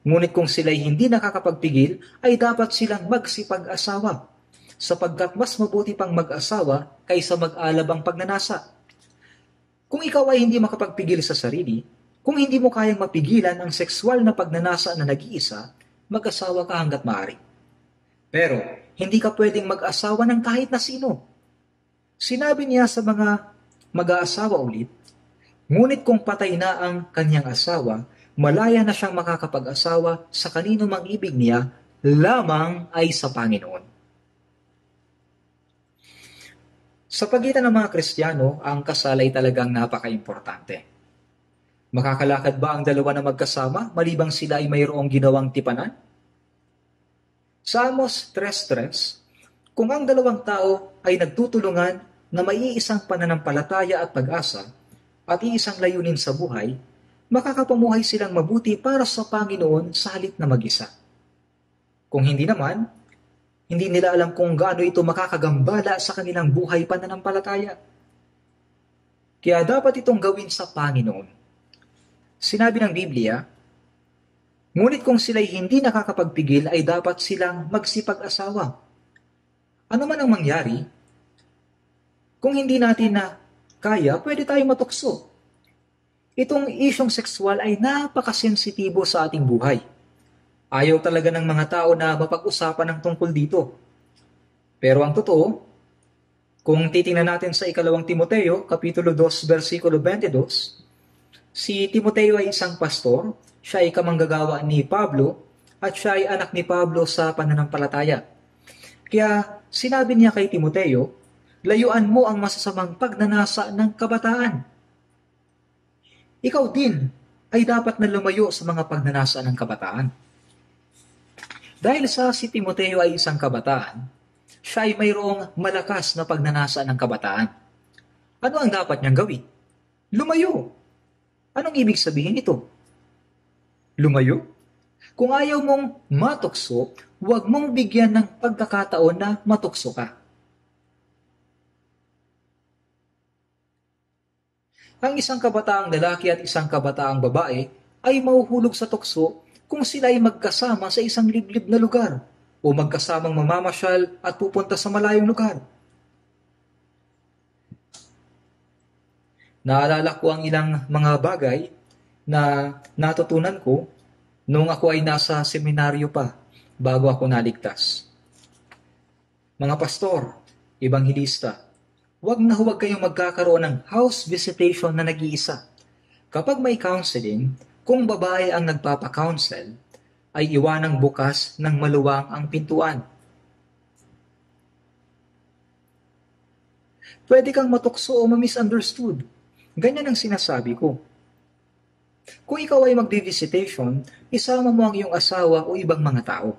Ngunit kung sila'y hindi nakakapagpigil, ay dapat silang magsipag-asawa, sapagkat mas mabuti pang mag-asawa kaysa mag-alab ang pagnanasa. Kung ikaw ay hindi makapagpigil sa sarili, kung hindi mo kayang mapigilan ang sexual na pagnanasa na nag-iisa, mag-asawa ka hanggat maaari. Pero, hindi ka pwedeng mag-asawa ng kahit na sino. Sinabi niya sa mga mag-aasawa ulit, ngunit kung patay na ang kanyang asawa, malaya na siyang makakapag-asawa sa kanino mang ibig niya lamang ay sa Panginoon. Sa pagitan ng mga Kristiyano, ang kasal ay talagang napaka-importante. Makakalakad ba ang dalawa na magkasama malibang sila ay mayroong ginawang tipanan? Sa Amos 3.3, kung ang dalawang tao ay nagtutulungan na may iisang pananampalataya at pag-asa at iisang layunin sa buhay, makakapamuhay silang mabuti para sa Panginoon sa halip na mag-isa. Kung hindi naman, hindi nila alam kung gaano ito makakagambala sa kanilang buhay pananampalataya. Kaya dapat itong gawin sa Panginoon. Sinabi ng Biblia, Ngunit kung sila'y hindi nakakapagpigil ay dapat silang magsipag-asawa. Ano man ang mangyari, kung hindi natin na kaya, pwede tayong matukso Itong isyong sexual ay napakasensitibo sa ating buhay. Ayaw talaga ng mga tao na mapag-usapan ng tungkol dito. Pero ang totoo, kung titingnan natin sa ikalawang Timoteo, Kapitulo 2, versikulo 22, si Timoteo ay isang pastor, siya ay kamanggagawa ni Pablo, at siya ay anak ni Pablo sa pananampalataya. Kaya sinabi niya kay Timoteo, layuan mo ang masasamang pagnanasa ng kabataan. Ikaw din ay dapat na lumayo sa mga pagnanasa ng kabataan. Dahil sa si Timoteo ay isang kabataan, siya ay mayroong malakas na pagnanasa ng kabataan. Ano ang dapat niyang gawin? Lumayo. Anong ibig sabihin ito? Lumayo? Kung ayaw mong matukso, huwag mong bigyan ng pagkakataon na matukso ka. Ang isang kabataang lalaki at isang kabataang babae ay mahuhulog sa tukso kung sila ay magkasama sa isang liblib na lugar o magkasamang mamamasyal at pupunta sa malayong lugar. Naalala ko ang ilang mga bagay na natutunan ko noong ako ay nasa seminaryo pa bago ako naligtas. Mga pastor, ibanghilista, huwag na huwag kayong magkakaroon ng house visitation na nag-iisa. Kapag may counseling, kung babae ang nagpapa-counsel, ay iwanang bukas ng maluwang ang pintuan. Pwede kang matukso o ma-misunderstood. Ganyan ang sinasabi ko. Kung ikaw ay magdi-visitation, isama mo ang iyong asawa o ibang mga tao.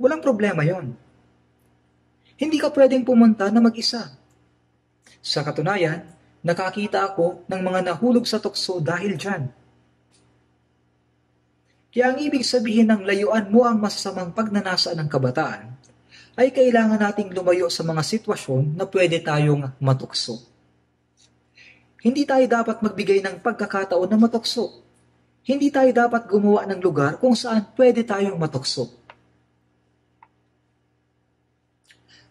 Walang problema yon. Hindi ka pwedeng pumunta na mag-isa. Sa katunayan, nakakita ako ng mga nahulog sa tukso dahil dyan. Kaya ang ibig sabihin ng layuan mo ang masasamang pagnanasa ng kabataan ay kailangan nating lumayo sa mga sitwasyon na pwede tayong matukso. Hindi tayo dapat magbigay ng pagkakataon na matukso. Hindi tayo dapat gumawa ng lugar kung saan pwede tayong matukso.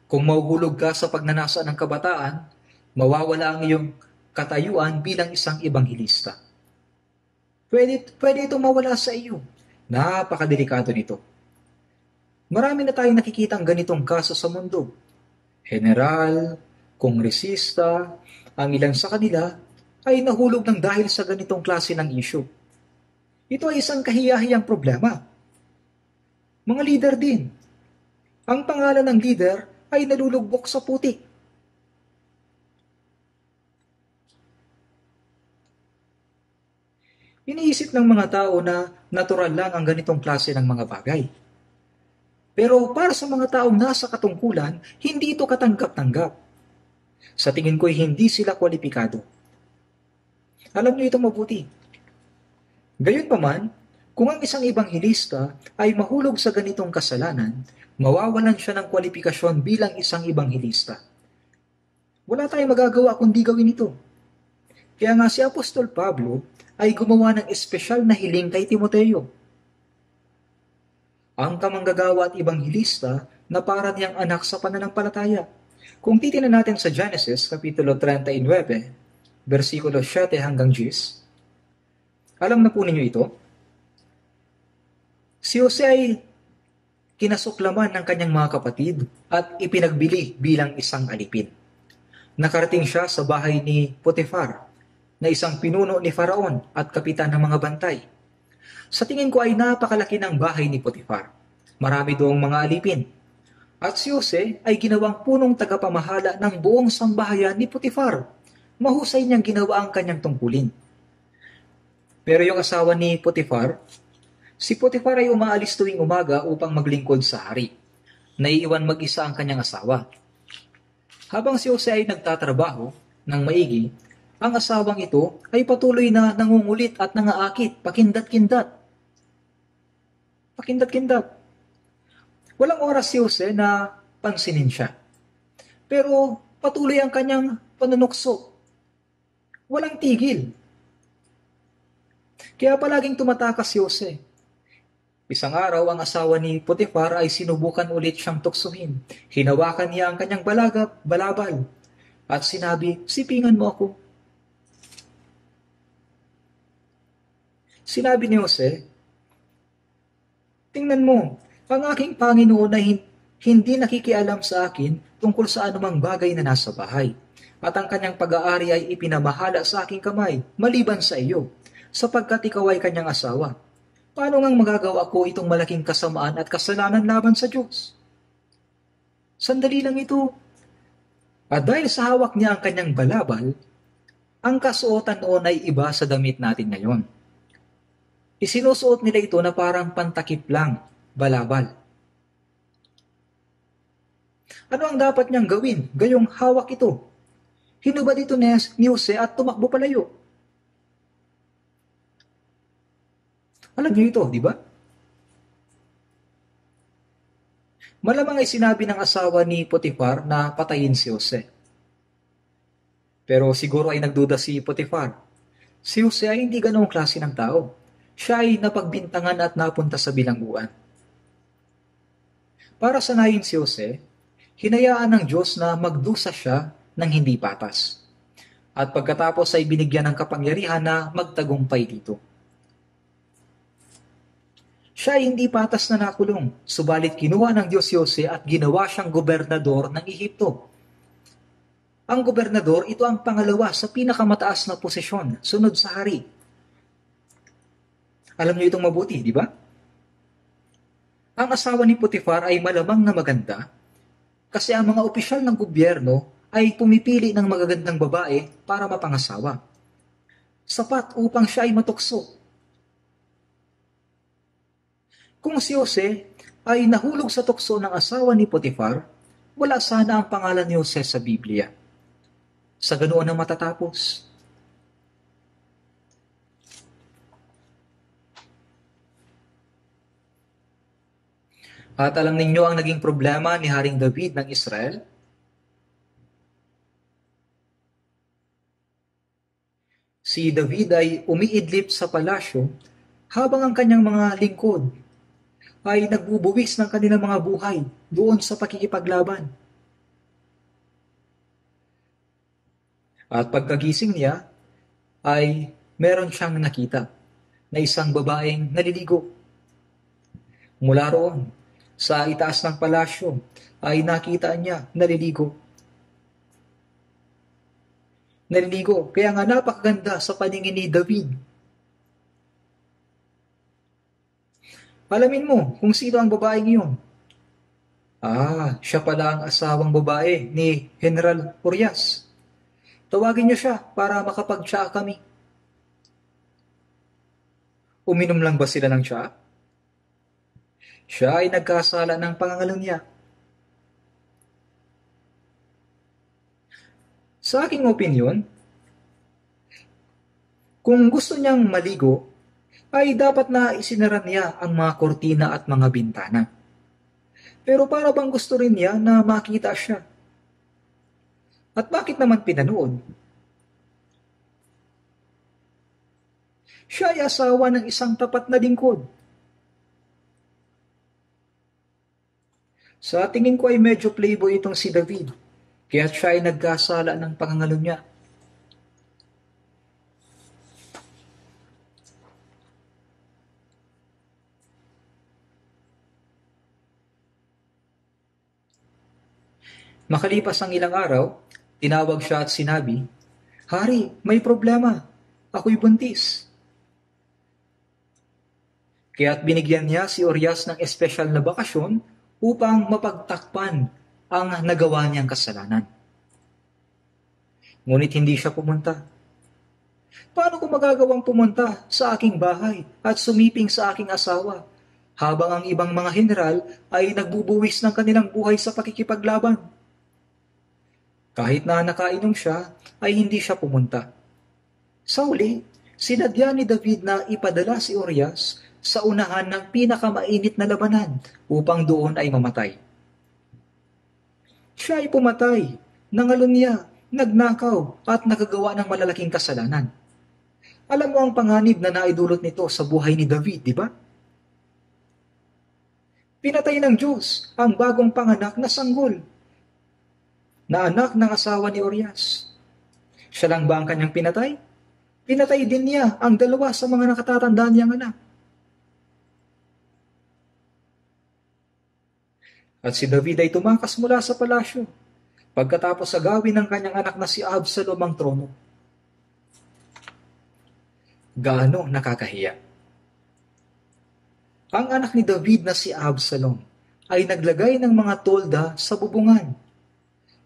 Kung mahuhulog ka sa pagnanasa ng kabataan, mawawala ang iyong katayuan bilang isang ibanghilista. Pwede, pwede itong mawala sa iyo. Napakadelikado nito. Marami na tayong nakikitang ganitong kaso sa mundo. General, kongresista, ang ilang sa kanila ay nahulog ng dahil sa ganitong klase ng issue. Ito ay isang kahiyahiyang problema. Mga leader din. Ang pangalan ng leader ay nalulugbok sa putik. Iniisip ng mga tao na natural lang ang ganitong klase ng mga bagay. Pero para sa mga taong nasa katungkulan, hindi ito katanggap-tanggap. Sa tingin ko'y hindi sila kwalipikado. Alam niyo ito mabuti. Gayon pa man, kung ang isang ibanghilista ay mahulog sa ganitong kasalanan, mawawalan siya ng kwalifikasyon bilang isang ibanghilista. Wala tayong magagawa kundi gawin ito. Kaya nga si Apostol Pablo ay gumawa ng espesyal na hiling kay Timoteo. Ang kamanggagawa at ibanghilista na para niyang anak sa pananampalataya. Kung titinan natin sa Genesis, Kapitulo 39, versikulo 7 hanggang 10, alam na po ninyo ito? Si Jose ay kinasuklaman ng kanyang mga kapatid at ipinagbili bilang isang alipin. Nakarating siya sa bahay ni Potiphar, na isang pinuno ni Faraon at kapitan ng mga bantay. Sa tingin ko ay napakalaki ng bahay ni Potiphar. Marami doong mga alipin. At si Jose ay ginawang punong tagapamahala ng buong sambahayan ni Potiphar. Mahusay niyang ginawa ang kanyang tungkulin. Pero yung asawa ni Potiphar, si Potiphar ay umaalis tuwing umaga upang maglingkod sa hari. Naiiwan mag-isa ang kanyang asawa. Habang si Jose ay nagtatrabaho ng maigi, ang asawang ito ay patuloy na nangungulit at nangaakit, pakindat-kindat. Pakindat-kindat. Walang oras si Jose na pansinin siya. Pero patuloy ang kanyang panunukso. Walang tigil. Kaya palaging tumatakas si Jose. Isang araw, ang asawa ni Potiphar ay sinubukan ulit siyang tuksuhin. Hinawakan niya ang kanyang balagap, balabal. At sinabi, sipingan mo ako. Sinabi ni Jose, Tingnan mo, ang aking Panginoon ay hindi nakikialam sa akin tungkol sa anumang bagay na nasa bahay. At ang kanyang pag-aari ay ipinamahala sa aking kamay, maliban sa iyo, sapagkat ikaw ay kanyang asawa. Paano ngang magagawa ko itong malaking kasamaan at kasalanan laban sa Diyos? Sandali lang ito. At dahil sa hawak niya ang kanyang balabal, ang kasuotan noon ay iba sa damit natin ngayon. Isinusuot nila ito na parang pantakip lang, balabal. Ano ang dapat niyang gawin? Gayong hawak ito. Hinubad ito ni Jose at tumakbo palayo. Alam niyo ito, di ba? Malamang ay sinabi ng asawa ni Potiphar na patayin si Jose. Pero siguro ay nagduda si Potiphar. Si Jose ay hindi ganoong klase ng tao siya ay napagbintangan at napunta sa bilangguan. Para sanayin si Jose, hinayaan ng Diyos na magdusa siya ng hindi patas. At pagkatapos ay binigyan ng kapangyarihan na magtagumpay dito. Siya ay hindi patas na nakulong, subalit kinuha ng Diyos si Jose at ginawa siyang gobernador ng Ehipto. Ang gobernador, ito ang pangalawa sa pinakamataas na posisyon, sunod sa hari alam niyo itong mabuti, di ba? Ang asawa ni Potiphar ay malamang na maganda kasi ang mga opisyal ng gobyerno ay pumipili ng magagandang babae para mapangasawa. Sapat upang siya ay matukso. Kung si Jose ay nahulog sa tukso ng asawa ni Potiphar, wala sana ang pangalan ni Jose sa Biblia. Sa ganoon ang matatapos. At alam ninyo ang naging problema ni Haring David ng Israel? Si David ay umiidlip sa palasyo habang ang kanyang mga lingkod ay nagbubuwis ng kanilang mga buhay doon sa pakikipaglaban. At pagkagising niya, ay meron siyang nakita na isang babaeng naliligo. Mula roon, sa itaas ng palasyo ay nakita niya naliligo. Naliligo, kaya nga napakaganda sa paningin ni David. Alamin mo kung sino ang babaeng iyon. Ah, siya pala ang asawang babae ni General Urias. Tawagin niyo siya para makapag kami. Uminom lang ba sila ng tsa? Siya ay nagkasala ng pangangalan niya. Sa aking opinion, kung gusto niyang maligo, ay dapat na isinaran niya ang mga kortina at mga bintana. Pero para bang gusto rin niya na makita siya? At bakit naman pinanood? Siya ay asawa ng isang tapat na lingkod Sa tingin ko ay medyo playboy itong si David, kaya siya ay nagkasala ng pangangalo niya. Makalipas ang ilang araw, tinawag siya at sinabi, Hari, may problema. Ako'y buntis. Kaya't binigyan niya si Orias ng espesyal na bakasyon upang mapagtakpan ang nagawa niyang kasalanan. Ngunit hindi siya pumunta. Paano ko magagawang pumunta sa aking bahay at sumiping sa aking asawa habang ang ibang mga general ay nagbubuwis ng kanilang buhay sa pakikipaglaban? Kahit na nakainom siya, ay hindi siya pumunta. Sa uli, sinadya ni David na ipadala si Urias sa unahan ng pinakamainit na labanan upang doon ay mamatay. Siya ay pumatay, nangalon niya, nagnakaw at nakagawa ng malalaking kasalanan. Alam mo ang panganib na naidulot nito sa buhay ni David, di ba? Pinatay ng Diyos ang bagong panganak na sanggol na anak ng asawa ni Urias. Siya lang ba ang kanyang pinatay? Pinatay din niya ang dalawa sa mga nakatatandaan niyang anak. At si David ay tumakas mula sa palasyo pagkatapos agawin ng kanyang anak na si Absalom ang trono. Gaano nakakahiya. Ang anak ni David na si Absalom ay naglagay ng mga tolda sa bubungan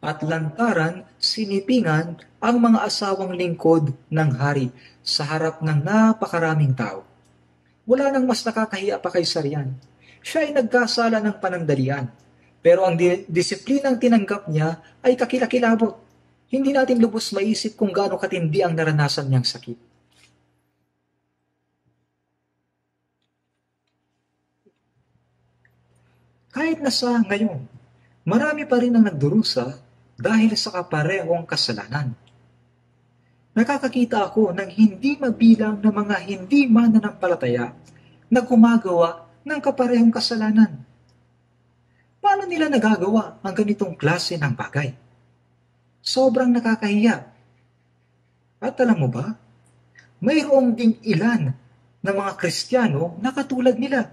at lantaran sinipingan ang mga asawang lingkod ng hari sa harap ng napakaraming tao. Wala nang mas nakakahiya pa kay Saryan. Siya ay nagkasala ng panandalian pero ang di- disiplinang tinanggap niya ay kakilakilabot. Hindi natin lubos maisip kung gaano katindi ang naranasan niyang sakit. Kahit na sa ngayon, marami pa rin ang nagdurusa dahil sa kaparehong kasalanan. Nakakakita ako ng hindi mabilang na mga hindi mananampalataya na gumagawa ng kaparehong kasalanan. Paano nila nagagawa ang ganitong klase ng bagay? Sobrang nakakahiya. At alam mo ba, mayroong ding ilan na mga Kristiyano na katulad nila.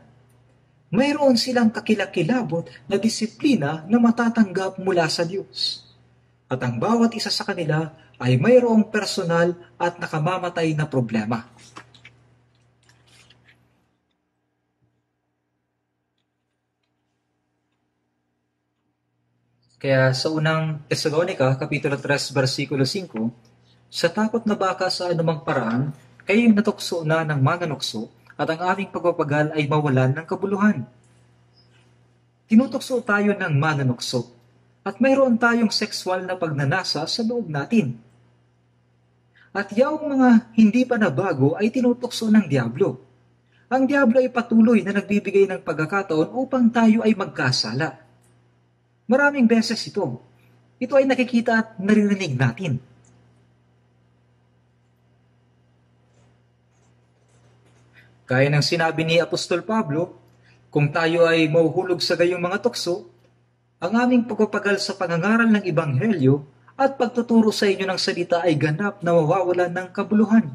Mayroon silang kakilakilabot na disiplina na matatanggap mula sa Diyos. At ang bawat isa sa kanila ay mayroong personal at nakamamatay na problema. Kaya sa unang Tesalonika, Kapitulo 3, versikulo 5, sa takot na baka sa anumang paraan, kayo'y natukso na ng mananukso at ang aming pagpapagal ay mawalan ng kabuluhan. Tinutukso tayo ng mananukso at mayroon tayong sexual na pagnanasa sa loob natin. At yung mga hindi pa nabago ay tinutukso ng Diablo. Ang Diablo ay patuloy na nagbibigay ng pagkakataon upang tayo ay magkasala Maraming beses ito. Ito ay nakikita at naririnig natin. Kaya ng sinabi ni Apostol Pablo, kung tayo ay mahuhulog sa gayong mga tukso, ang aming pagpapagal sa pangangaral ng Ebanghelyo at pagtuturo sa inyo ng salita ay ganap na mawawalan ng kabuluhan.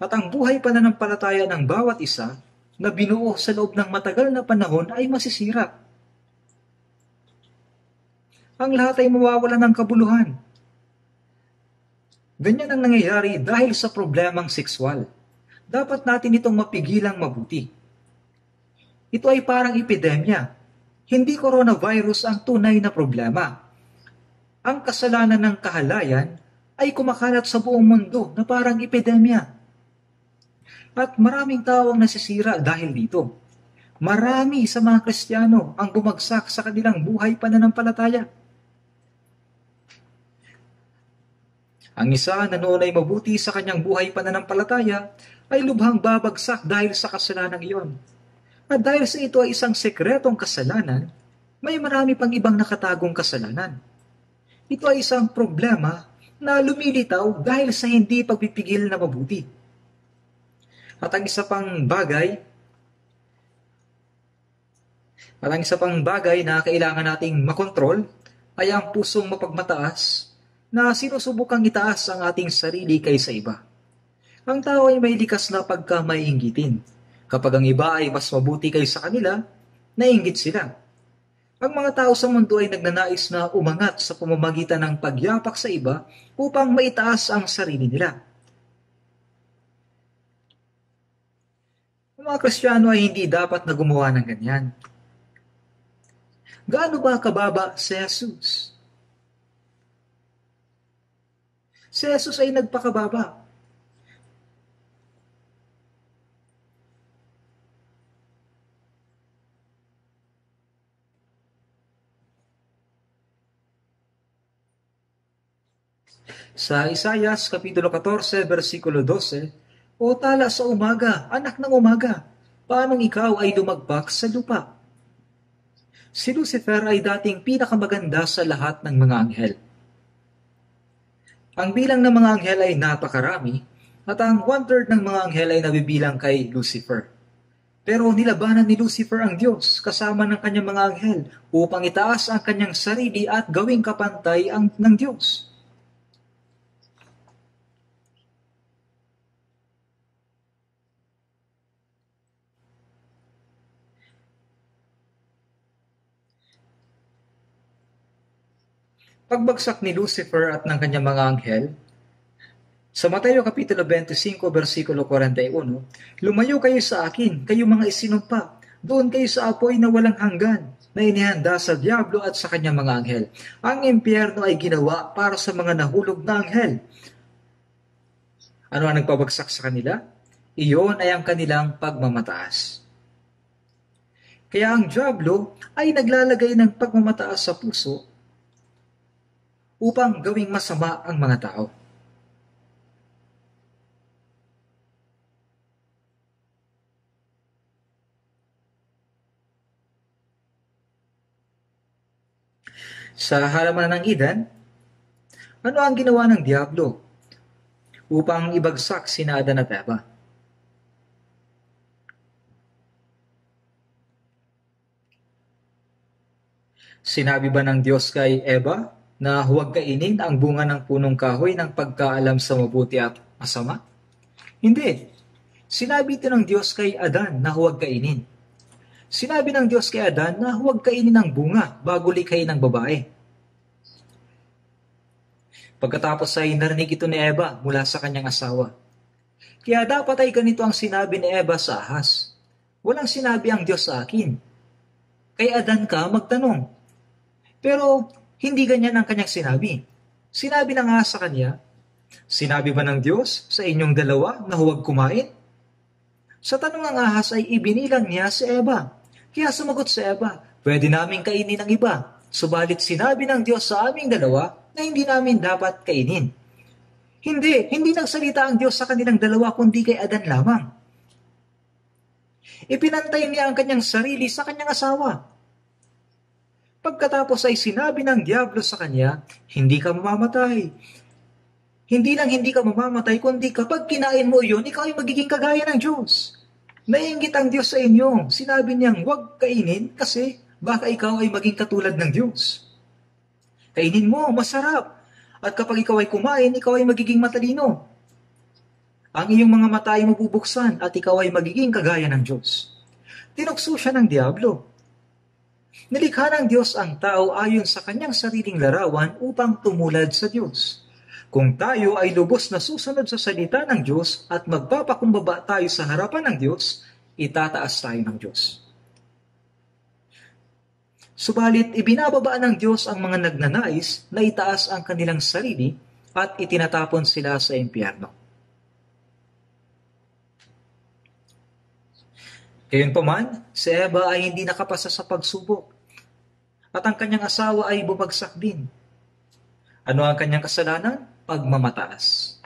At ang buhay pananampalataya ng bawat isa na binuo sa loob ng matagal na panahon ay masisira ang lahat ay mawawala ng kabuluhan. Ganyan ang nangyayari dahil sa problemang sexual. Dapat natin itong mapigilang mabuti. Ito ay parang epidemya. Hindi coronavirus ang tunay na problema. Ang kasalanan ng kahalayan ay kumakalat sa buong mundo na parang epidemya. At maraming tao ang nasisira dahil dito. Marami sa mga Kristiyano ang bumagsak sa kanilang buhay pananampalataya. Ang isa na noon ay mabuti sa kanyang buhay pananampalataya ay lubhang babagsak dahil sa kasalanan iyon. At dahil sa ito ay isang sekretong kasalanan, may marami pang ibang nakatagong kasalanan. Ito ay isang problema na lumilitaw dahil sa hindi pagpipigil na mabuti. At ang isa pang bagay, at ang isa pang bagay na kailangan nating makontrol ay ang pusong mapagmataas na sinusubukang itaas ang ating sarili kaysa iba. Ang tao ay may likas na pagka maiinggitin. Kapag ang iba ay mas mabuti kaysa kanila, nainggit sila. Ang mga tao sa mundo ay nagnanais na umangat sa pamamagitan ng pagyapak sa iba upang maitaas ang sarili nila. Ang mga Kristiyano ay hindi dapat na gumawa ng ganyan. Gaano ba kababa si Jesus? Si Jesus ay nagpakababa. Sa Isayas Kapitulo 14, versikulo 12, O tala sa umaga, anak ng umaga, paanong ikaw ay lumagpak sa lupa? Si Lucifer ay dating pinakamaganda sa lahat ng mga anghel. Ang bilang ng mga anghel ay napakarami at ang one-third ng mga anghel ay nabibilang kay Lucifer. Pero nilabanan ni Lucifer ang Diyos kasama ng kanyang mga anghel upang itaas ang kanyang sarili at gawing kapantay ang, ng Diyos. Pagbagsak ni Lucifer at ng kanyang mga anghel, sa Mateo Kapitulo 25, versikulo 41, Lumayo kayo sa akin, kayo mga isinumpa, doon kayo sa apoy na walang hanggan, na inihanda sa Diablo at sa kanyang mga anghel. Ang impyerno ay ginawa para sa mga nahulog na anghel. Ano ang nagpabagsak sa kanila? Iyon ay ang kanilang pagmamataas. Kaya ang Diablo ay naglalagay ng pagmamataas sa puso upang gawing masama ang mga tao. Sa halaman ng Eden, ano ang ginawa ng Diablo upang ibagsak si Adan at Eva? Sinabi ba ng Diyos kay Eva na huwag kainin ang bunga ng punong kahoy ng pagkaalam sa mabuti at masama? Hindi. Sinabi ito ng Diyos kay Adan na huwag kainin. Sinabi ng Diyos kay Adan na huwag kainin ng bunga bago likhain ng babae. Pagkatapos ay narinig ito ni Eva mula sa kanyang asawa. Kaya dapat ay ganito ang sinabi ni Eva sa ahas. Walang sinabi ang Diyos sa akin. Kay Adan ka magtanong. Pero hindi ganyan ang kanyang sinabi. Sinabi na nga sa kanya, Sinabi ba ng Diyos sa inyong dalawa na huwag kumain? Sa tanong ng ahas ay ibinilang niya si Eva. Kaya sumagot si Eva, pwede namin kainin ang iba, subalit sinabi ng Diyos sa aming dalawa na hindi namin dapat kainin. Hindi, hindi nagsalita ang Diyos sa kanilang dalawa kundi kay Adan lamang. Ipinantay niya ang kanyang sarili sa kanyang asawa. Pagkatapos ay sinabi ng Diablo sa kanya, hindi ka mamamatay. Hindi lang hindi ka mamamatay, kundi kapag kinain mo iyon, ikaw ay magiging kagaya ng Diyos. Naiingit ang Diyos sa inyo. Sinabi niyang huwag kainin kasi baka ikaw ay maging katulad ng Diyos. Kainin mo, masarap. At kapag ikaw ay kumain, ikaw ay magiging matalino. Ang iyong mga mata ay mabubuksan at ikaw ay magiging kagaya ng Diyos. Tinukso siya ng Diablo. Nilikha ng Diyos ang tao ayon sa kanyang sariling larawan upang tumulad sa Diyos. Kung tayo ay lubos na susunod sa salita ng Diyos at magpapakumbaba tayo sa harapan ng Diyos, itataas tayo ng Diyos. Subalit, ibinababa ng Diyos ang mga nagnanais na itaas ang kanilang sarili at itinatapon sila sa impyerno. Gayunpaman, si Eva ay hindi nakapasa sa pagsubok at ang kanyang asawa ay bumagsak din. Ano ang kanyang kasalanan? pagmamataas.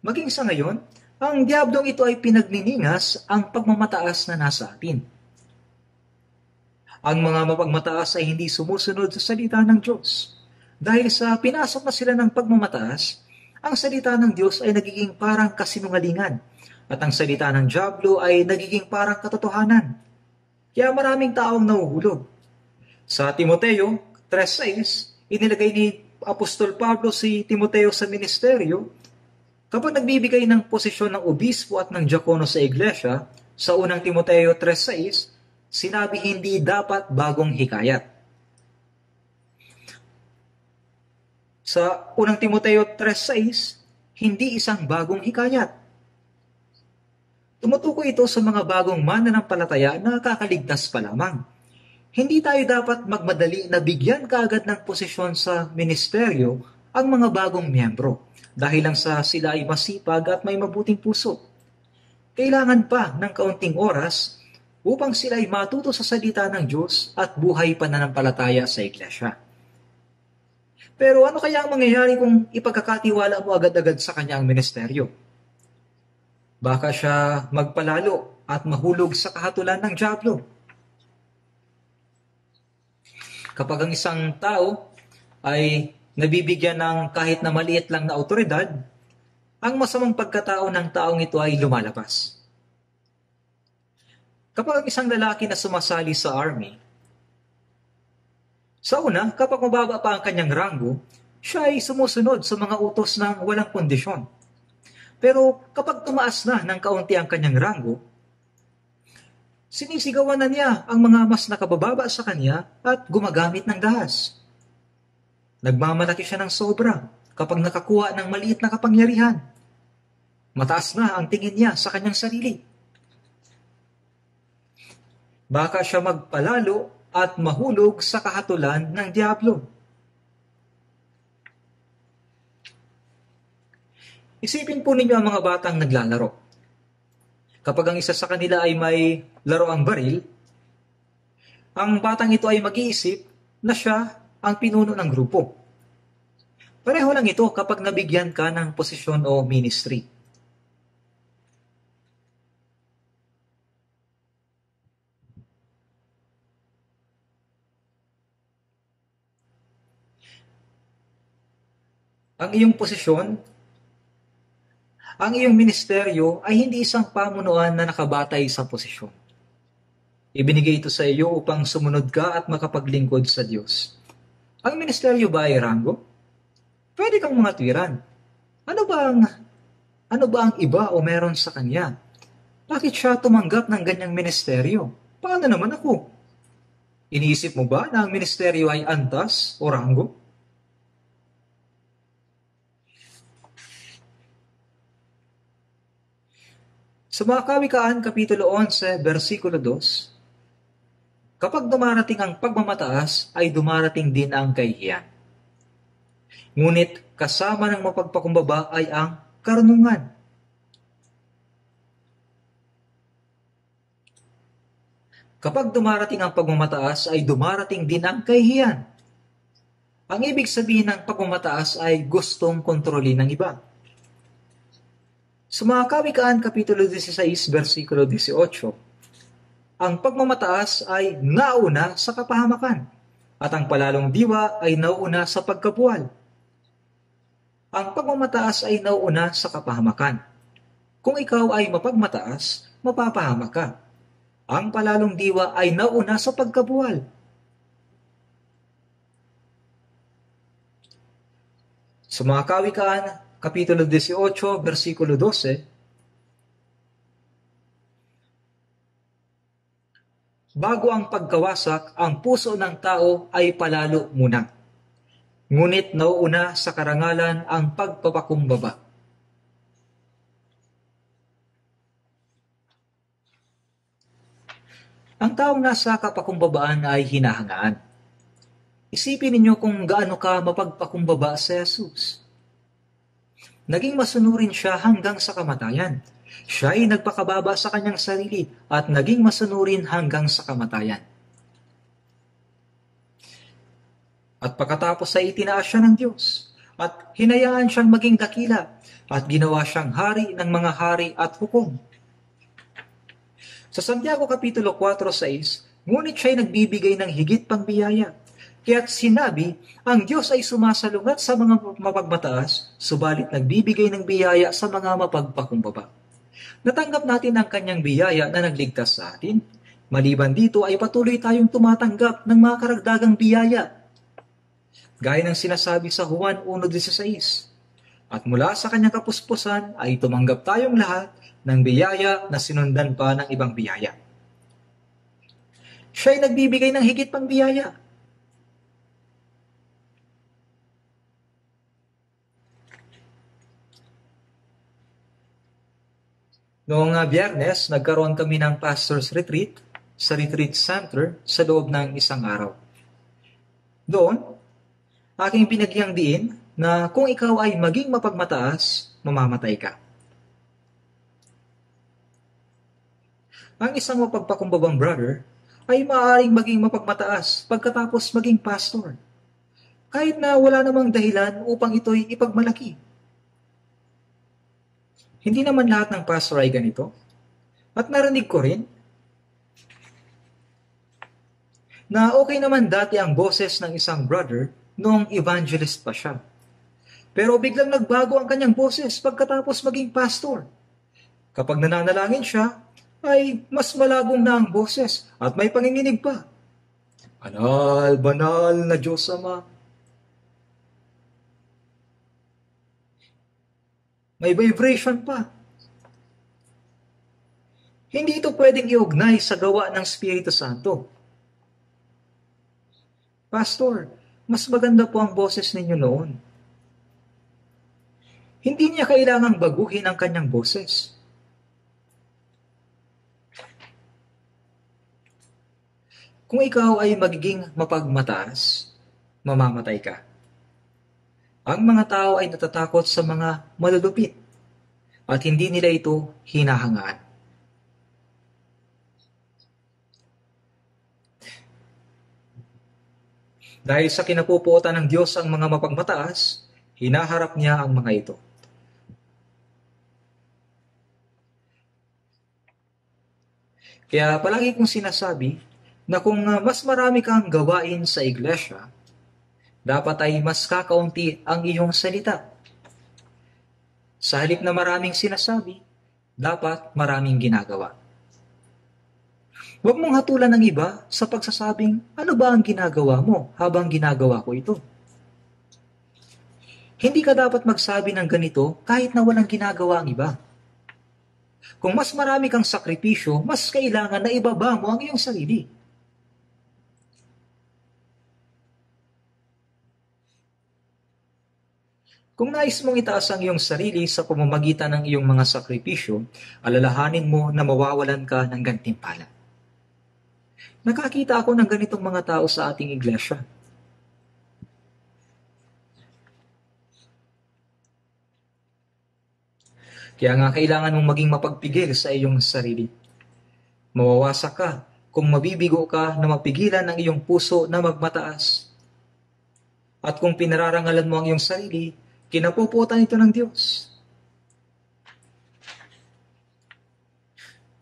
Maging sa ngayon, ang diablong ito ay pinagniningas ang pagmamataas na nasa atin. Ang mga mapagmataas ay hindi sumusunod sa salita ng Diyos. Dahil sa pinasok na sila ng pagmamataas, ang salita ng Diyos ay nagiging parang kasinungalingan at ang salita ng Diablo ay nagiging parang katotohanan. Kaya maraming taong nahuhulog. Sa Timoteo 3.6, inilagay ni Apostol Pablo si Timoteo sa ministeryo, kapag nagbibigay ng posisyon ng obispo at ng diakono sa iglesia, sa unang Timoteo 3.6, sinabi hindi dapat bagong hikayat. Sa unang Timoteo 3.6, hindi isang bagong hikayat. Tumutukoy ito sa mga bagong mananampalataya na kakaligtas pa lamang. Hindi tayo dapat magmadali na bigyan kaagad ng posisyon sa ministeryo ang mga bagong miyembro dahil lang sa sila ay masipag at may mabuting puso. Kailangan pa ng kaunting oras upang sila ay matuto sa salita ng Diyos at buhay pananampalataya sa iglesia. Pero ano kaya ang mangyayari kung ipagkakatiwala mo agad-agad sa kanya ang ministeryo? Baka siya magpalalo at mahulog sa kahatulan ng Diablo kapag ang isang tao ay nabibigyan ng kahit na maliit lang na autoridad, ang masamang pagkatao ng taong ito ay lumalabas. Kapag ang isang lalaki na sumasali sa army, sa una, kapag mababa pa ang kanyang ranggo, siya ay sumusunod sa mga utos ng walang kondisyon. Pero kapag tumaas na ng kaunti ang kanyang ranggo, Sinisigawan na niya ang mga mas nakabababa sa kanya at gumagamit ng dahas. Nagmamalaki siya ng sobra kapag nakakuha ng maliit na kapangyarihan. Mataas na ang tingin niya sa kanyang sarili. Baka siya magpalalo at mahulog sa kahatulan ng Diablo. Isipin po ninyo ang mga batang naglalaro. Kapag ang isa sa kanila ay may laro ang baril, ang batang ito ay mag-iisip na siya ang pinuno ng grupo. Pareho lang ito kapag nabigyan ka ng posisyon o ministry. Ang iyong posisyon, ang iyong ministeryo ay hindi isang pamunuan na nakabatay sa posisyon. Ibinigay ito sa iyo upang sumunod ka at makapaglingkod sa Diyos. Ang ministeryo ba ay ranggo? Pwede kang mga tuwiran. Ano ba ang, ano ba ang iba o meron sa kanya? Bakit siya tumanggap ng ganyang ministeryo? Paano naman ako? Iniisip mo ba na ang ministeryo ay antas o ranggo? Sa mga kawikaan, Kapitulo 11, versikulo 2, Kapag dumarating ang pagmamataas, ay dumarating din ang kahihiyan. Ngunit kasama ng mapagpakumbaba ay ang karunungan. Kapag dumarating ang pagmamataas, ay dumarating din ang kahihiyan. Ang ibig sabihin ng pagmamataas ay gustong kontrolin ng iba. Sa mga kawikaan, Kapitulo 16, versikulo 18, ang pagmamataas ay nauna sa kapahamakan at ang palalong diwa ay nauna sa pagkabuwal. Ang pagmamataas ay nauna sa kapahamakan. Kung ikaw ay mapagmataas, mapapahamak ka. Ang palalong diwa ay nauna sa pagkabuwal. Sa mga kawikaan, Kapitulo 18, versikulo 12, Bago ang pagkawasak, ang puso ng tao ay palalo muna. Ngunit nauuna sa karangalan ang pagpapakumbaba. Ang taong nasa kapakumbabaan ay hinahangaan. Isipin ninyo kung gaano ka mapagpakumbaba sa Jesus. Naging masunurin siya hanggang sa kamatayan siya ay nagpakababa sa kanyang sarili at naging masunurin hanggang sa kamatayan. At pagkatapos ay itinaas siya ng Diyos at hinayaan siyang maging dakila at ginawa siyang hari ng mga hari at hukom. Sa Santiago Kapitulo 4.6, ngunit siya ay nagbibigay ng higit pang biyaya. Kaya't sinabi, ang Diyos ay sumasalungat sa mga mapagmataas, subalit nagbibigay ng biyaya sa mga mapagpakumbaba. Natanggap natin ang kanyang biyaya na nagligtas sa atin. Maliban dito ay patuloy tayong tumatanggap ng mga karagdagang biyaya. Gaya ng sinasabi sa Juan 1.16. At mula sa kanyang kapuspusan ay tumanggap tayong lahat ng biyaya na sinundan pa ng ibang biyaya. Siya ay nagbibigay ng higit pang biyaya Noong uh, biyernes, nagkaroon kami ng pastor's retreat sa retreat center sa loob ng isang araw. Doon, aking pinagyang diin na kung ikaw ay maging mapagmataas, mamamatay ka. Ang isang mapagpakumbabang brother ay maaaring maging mapagmataas pagkatapos maging pastor. Kahit na wala namang dahilan upang ito'y ipagmalaki. Hindi naman lahat ng pastor ay ganito. At narinig ko rin na okay naman dati ang boses ng isang brother noong evangelist pa siya. Pero biglang nagbago ang kanyang boses pagkatapos maging pastor. Kapag nananalangin siya, ay mas malabong na ang boses at may panginginig pa. Anal, banal na Diyos Ama, May vibration pa. Hindi ito pwedeng iugnay sa gawa ng Espiritu Santo. Pastor, mas maganda po ang boses ninyo noon. Hindi niya kailangang baguhin ang kanyang boses. Kung ikaw ay magiging mapagmataas, mamamatay ka. Ang mga tao ay natatakot sa mga malulupit at hindi nila ito hinahangaan. Dahil sa kinapupuotan ng Diyos ang mga mapagmataas, hinaharap niya ang mga ito. Kaya palagi kong sinasabi na kung mas marami kang gawain sa iglesia, dapat ay mas kakaunti ang iyong salita. Sa halip na maraming sinasabi, dapat maraming ginagawa. Huwag mong hatulan ng iba sa pagsasabing, ano ba ang ginagawa mo habang ginagawa ko ito? Hindi ka dapat magsabi ng ganito kahit na walang ginagawa ang iba. Kung mas marami kang sakripisyo, mas kailangan na ibaba mo ang iyong sarili. Kung nais mong itaas ang iyong sarili sa pamamagitan ng iyong mga sakripisyo, alalahanin mo na mawawalan ka ng gantimpala. Nakakita ako ng ganitong mga tao sa ating iglesia. Kaya nga kailangan mong maging mapagpigil sa iyong sarili. Mawawasak ka kung mabibigo ka na mapigilan ang iyong puso na magmataas. At kung pinararangalan mo ang iyong sarili, Kinapuputan ito ng Diyos.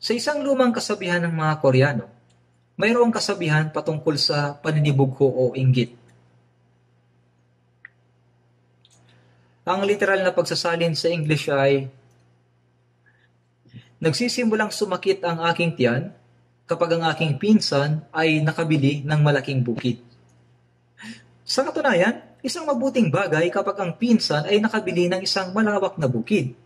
Sa isang lumang kasabihan ng mga Koreano, mayroong kasabihan patungkol sa paninibugho o inggit. Ang literal na pagsasalin sa English ay, Nagsisimulang sumakit ang aking tiyan kapag ang aking pinsan ay nakabili ng malaking bukid. Sa katunayan, isang mabuting bagay kapag ang pinsan ay nakabili ng isang malawak na bukid.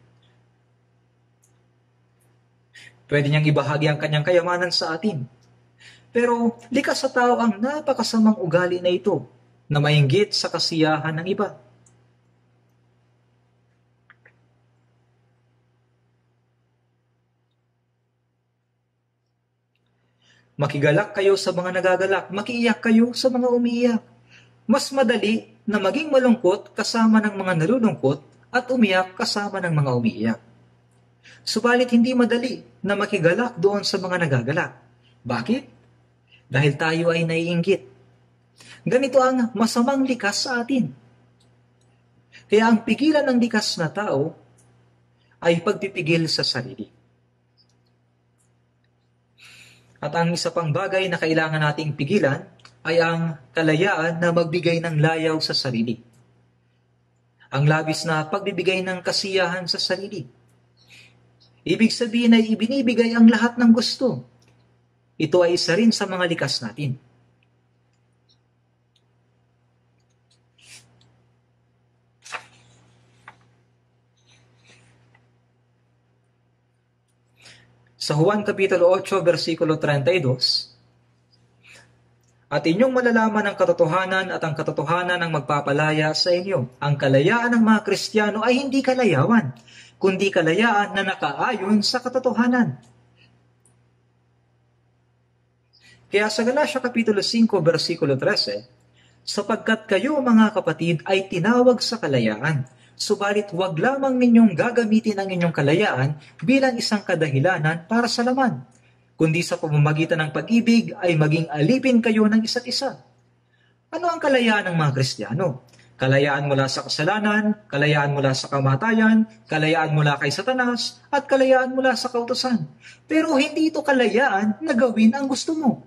Pwede niyang ibahagi ang kanyang kayamanan sa atin. Pero likas sa tao ang napakasamang ugali na ito na mainggit sa kasiyahan ng iba. Makigalak kayo sa mga nagagalak, makiiyak kayo sa mga umiiyak. Mas madali na maging malungkot kasama ng mga nalulungkot at umiyak kasama ng mga umiiyak. Subalit hindi madali na makigalak doon sa mga nagagalak. Bakit? Dahil tayo ay naiinggit. Ganito ang masamang likas sa atin. Kaya ang pigilan ng likas na tao ay pagpipigil sa sarili. At ang isa pang bagay na kailangan nating pigilan ay ang kalayaan na magbigay ng layaw sa sarili. Ang labis na pagbibigay ng kasiyahan sa sarili. Ibig sabihin ay ibinibigay ang lahat ng gusto. Ito ay isa rin sa mga likas natin. Sa Juan Kapitulo 8, versikulo 32, at inyong malalaman ang katotohanan at ang katotohanan ang magpapalaya sa inyo. Ang kalayaan ng mga Kristiyano ay hindi kalayawan, kundi kalayaan na nakaayon sa katotohanan. Kaya sa Galatia Kapitulo 5, versikulo 13, sapagkat kayo mga kapatid ay tinawag sa kalayaan, subalit huwag lamang ninyong gagamitin ang inyong kalayaan bilang isang kadahilanan para sa laman kundi sa pamamagitan ng pag-ibig ay maging alipin kayo ng isa't isa. Ano ang kalayaan ng mga Kristiyano? Kalayaan mula sa kasalanan, kalayaan mula sa kamatayan, kalayaan mula kay Satanas, at kalayaan mula sa kautosan. Pero hindi ito kalayaan na gawin ang gusto mo.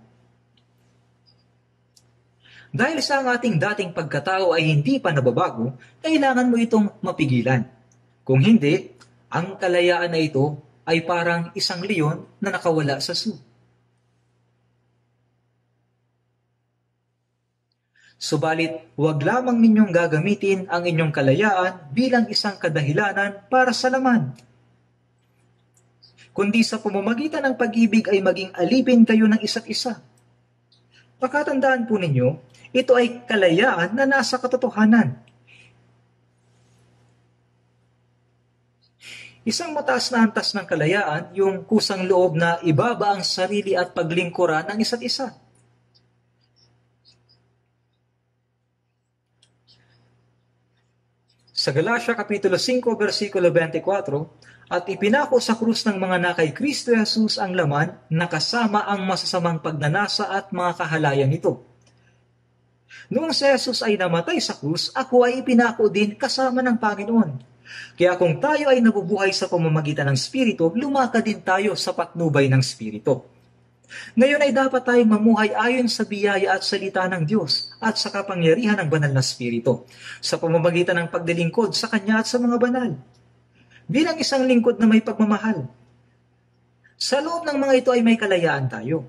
Dahil sa ang ating dating pagkatao ay hindi pa nababago, kailangan mo itong mapigilan. Kung hindi, ang kalayaan na ito ay parang isang leon na nakawala sa zoo. Subalit, huwag lamang ninyong gagamitin ang inyong kalayaan bilang isang kadahilanan para sa laman. kundi sa pumamagitan ng pag-ibig ay maging alipin kayo ng isa't isa. Pakatandaan po ninyo, ito ay kalayaan na nasa katotohanan. Isang mataas na antas ng kalayaan, yung kusang loob na ibaba ang sarili at paglingkuran ng isa't isa. Sa Galatia Kapitulo 5, versikulo 24, at ipinako sa krus ng mga na kay Kristo Jesus ang laman na kasama ang masasamang pagnanasa at mga kahalayan nito. Noong si Jesus ay namatay sa krus, ako ay ipinako din kasama ng Panginoon kaya kung tayo ay nabubuhay sa pamamagitan ng Espiritu, lumakad din tayo sa patnubay ng Espiritu. Ngayon ay dapat tayong mamuhay ayon sa biyaya at salita ng Diyos at sa kapangyarihan ng banal na Espiritu sa pamamagitan ng pagdilingkod sa Kanya at sa mga banal. Bilang isang lingkod na may pagmamahal. Sa loob ng mga ito ay may kalayaan tayo.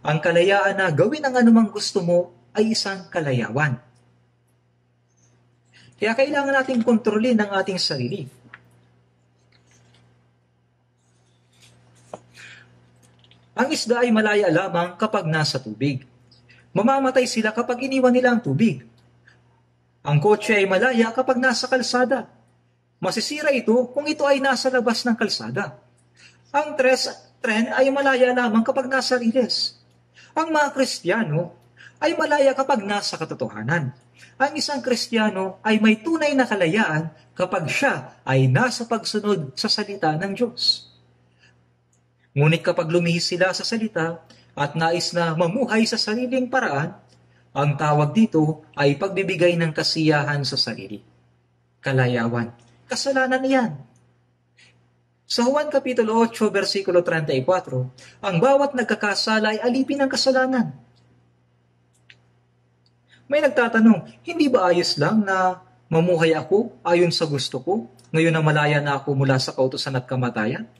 Ang kalayaan na gawin ang anumang gusto mo ay isang kalayawan. Kaya kailangan nating kontrolin ang ating sarili. Ang isda ay malaya lamang kapag nasa tubig. Mamamatay sila kapag iniwan nila ang tubig. Ang kotse ay malaya kapag nasa kalsada. Masisira ito kung ito ay nasa labas ng kalsada. Ang tres, tren ay malaya lamang kapag nasa riles. Ang mga Kristiyano ay malaya kapag nasa katotohanan ang isang Kristiyano ay may tunay na kalayaan kapag siya ay nasa pagsunod sa salita ng Diyos. Ngunit kapag lumihis sila sa salita at nais na mamuhay sa sariling paraan, ang tawag dito ay pagbibigay ng kasiyahan sa sarili. Kalayawan. Kasalanan yan. Sa Juan Kapitulo 8, versikulo 34, ang bawat nagkakasala ay alipin ng kasalanan. May nagtatanong, hindi ba ayos lang na mamuhay ako ayon sa gusto ko, ngayon na malaya na ako mula sa kautosan at kamatayan?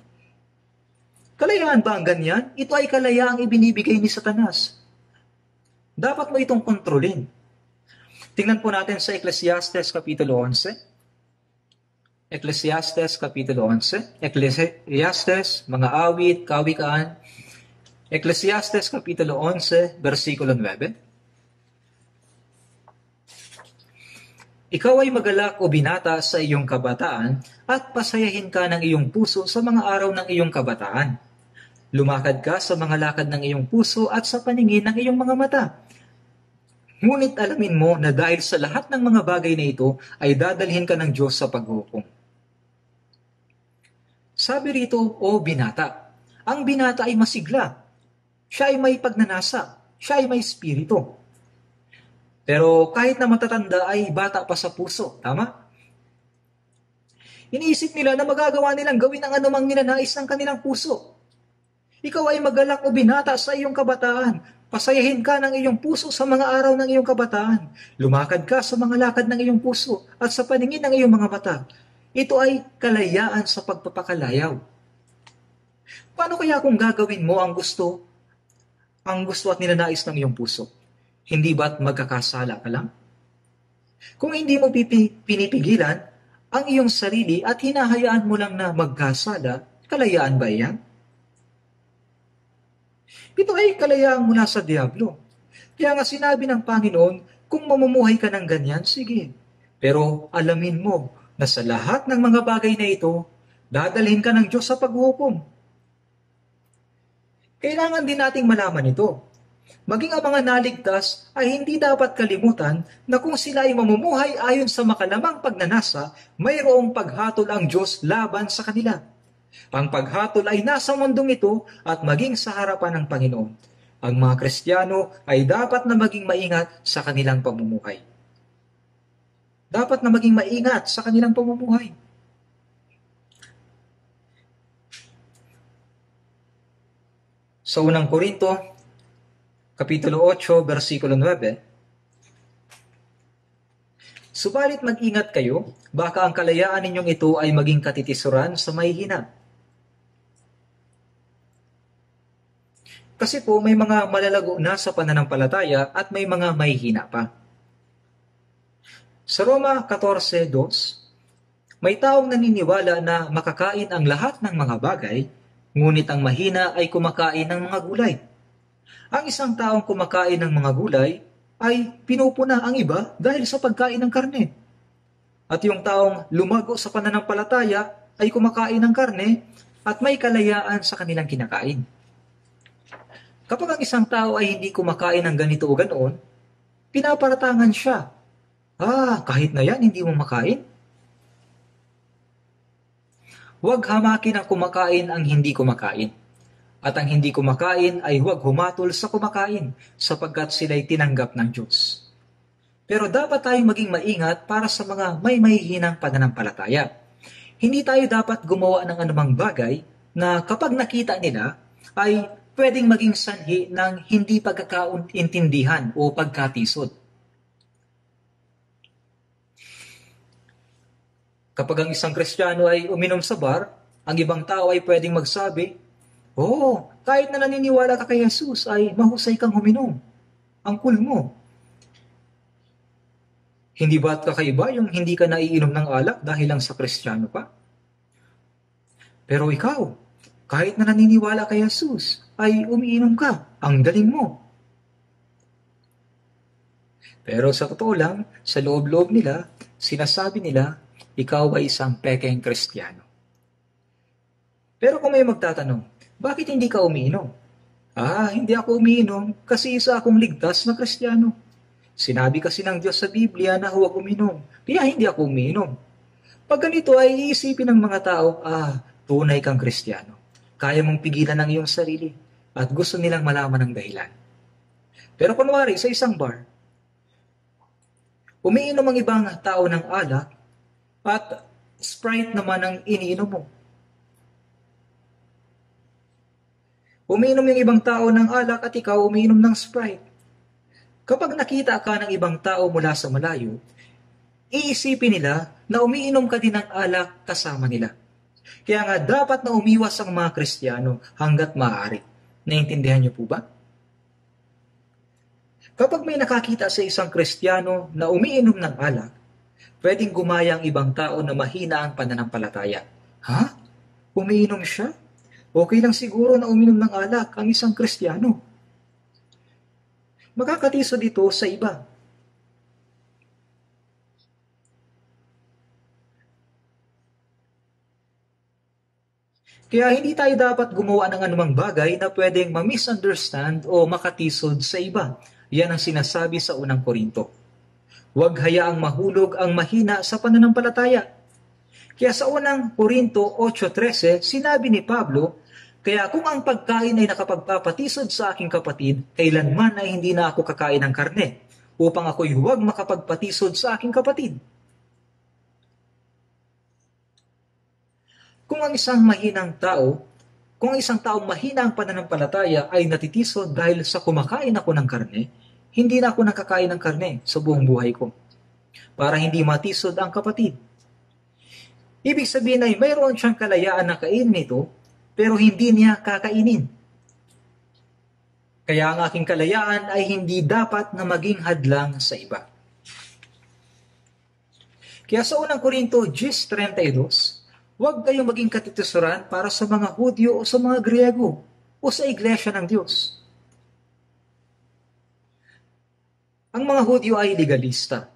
Kalayaan ba ang ganyan? Ito ay kalayaang ibinibigay ni Satanas. Dapat mo itong kontrolin. Tingnan po natin sa Ecclesiastes Kapitulo 11. Ecclesiastes Kapitulo 11. Ecclesiastes, mga awit, kawikaan. Ecclesiastes Kapitulo 11, versikulo 9. Ikaw ay magalak o binata sa iyong kabataan at pasayahin ka ng iyong puso sa mga araw ng iyong kabataan. Lumakad ka sa mga lakad ng iyong puso at sa paningin ng iyong mga mata. Ngunit alamin mo na dahil sa lahat ng mga bagay na ito ay dadalhin ka ng Diyos sa paghukom. Sabi rito, o binata, ang binata ay masigla. Siya ay may pagnanasa. Siya ay may spirito. Pero kahit na matatanda ay bata pa sa puso. Tama? Iniisip nila na magagawa nilang gawin ang anumang ninanais ng kanilang puso. Ikaw ay magalak o binata sa iyong kabataan. Pasayahin ka ng iyong puso sa mga araw ng iyong kabataan. Lumakad ka sa mga lakad ng iyong puso at sa paningin ng iyong mga mata. Ito ay kalayaan sa pagpapakalayaw. Paano kaya kung gagawin mo ang gusto, ang gusto at ninanais ng iyong puso? Hindi ba't magkakasala ka lang? Kung hindi mo pinipigilan ang iyong sarili at hinahayaan mo lang na magkasala, kalayaan ba yan? Ito ay kalayaan mula sa Diablo. Kaya nga sinabi ng Panginoon, kung mamumuhay ka ng ganyan, sige. Pero alamin mo na sa lahat ng mga bagay na ito, dadalhin ka ng Diyos sa paghukom. Kailangan din nating malaman ito Maging ang mga naligtas ay hindi dapat kalimutan na kung sila ay mamumuhay ayon sa makalamang pagnanasa, mayroong paghatol ang Diyos laban sa kanila. Ang paghatol ay nasa mundong ito at maging sa harapan ng Panginoon. Ang mga Kristiyano ay dapat na maging maingat sa kanilang pamumuhay. Dapat na maging maingat sa kanilang pamumuhay. Sa unang Korinto, Kapitulo 8, versikulo 9. Subalit mag-ingat kayo, baka ang kalayaan ninyong ito ay maging katitisuran sa mahihina. Kasi po may mga malalago na sa pananampalataya at may mga mahihina pa. Sa Roma 14.2, may taong naniniwala na makakain ang lahat ng mga bagay, Ngunit ang mahina ay kumakain ng mga gulay. Ang isang taong kumakain ng mga gulay ay pinupuna ang iba dahil sa pagkain ng karne. At yung taong lumago sa pananampalataya ay kumakain ng karne at may kalayaan sa kanilang kinakain. Kapag ang isang tao ay hindi kumakain ng ganito o ganoon, pinaparatangan siya. Ah, kahit na yan, hindi mo makain? Huwag hamakin ang kumakain ang hindi kumakain. At ang hindi kumakain ay huwag humatol sa kumakain sapagkat sila'y tinanggap ng Diyos. Pero dapat tayong maging maingat para sa mga may mahihinang pananampalataya. Hindi tayo dapat gumawa ng anumang bagay na kapag nakita nila ay pwedeng maging sanhi ng hindi pagkakaintindihan o pagkatisod. Kapag ang isang Kristiyano ay uminom sa bar, ang ibang tao ay pwedeng magsabi, Oh, kahit na naniniwala ka kay Jesus ay mahusay kang uminom. Ang cool mo. Hindi ba at kakaiba yung hindi ka naiinom ng alak dahil lang sa Kristiyano pa? Pero ikaw, kahit na naniniwala kay Jesus, ay umiinom ka. Ang galing mo. Pero sa totoo lang, sa loob-loob nila, sinasabi nila ikaw ay isang pekeng kristyano. Pero kung may magtatanong, bakit hindi ka umiinom? Ah, hindi ako umiinom kasi isa akong ligtas na kristyano. Sinabi kasi ng Diyos sa Biblia na huwag uminom, kaya hindi ako umiinom. Pag ganito ay iisipin ng mga tao, ah, tunay kang kristyano. Kaya mong pigilan ang iyong sarili at gusto nilang malaman ng dahilan. Pero kunwari, sa isang bar, umiinom ang ibang tao ng alak at Sprite naman ang iniinom mo. Umiinom yung ibang tao ng alak at ikaw umiinom ng Sprite. Kapag nakita ka ng ibang tao mula sa malayo, iisipin nila na umiinom ka din ng alak kasama nila. Kaya nga dapat na umiwas ang mga Kristiyano hanggat maaari. Naintindihan niyo po ba? Kapag may nakakita sa isang Kristiyano na umiinom ng alak, pwedeng gumaya ang ibang tao na mahina ang pananampalataya. Ha? Umiinom siya? Okay lang siguro na uminom ng alak ang isang kristyano. Makakatiso dito sa iba. Kaya hindi tayo dapat gumawa ng anumang bagay na pwedeng ma-misunderstand o makatisod sa iba. Yan ang sinasabi sa unang Korinto. Huwag hayaang mahulog ang mahina sa pananampalataya. Kaya sa unang Korinto 8.13, sinabi ni Pablo, Kaya kung ang pagkain ay nakapagpapatisod sa aking kapatid, kailanman ay hindi na ako kakain ng karne, upang ako'y huwag makapagpatisod sa aking kapatid. Kung ang isang mahinang tao, kung ang isang taong mahina ang pananampalataya ay natitisod dahil sa kumakain ako ng karne, hindi na ako nakakain ng karne sa buong buhay ko para hindi matisod ang kapatid. Ibig sabihin ay mayroon siyang kalayaan na kainin ito pero hindi niya kakainin. Kaya ang aking kalayaan ay hindi dapat na maging hadlang sa iba. Kaya sa unang Korinto 10.32, huwag kayong maging katitusuran para sa mga Hudyo o sa mga Griego o sa Iglesia ng Diyos Ang mga Hudyo ay legalista.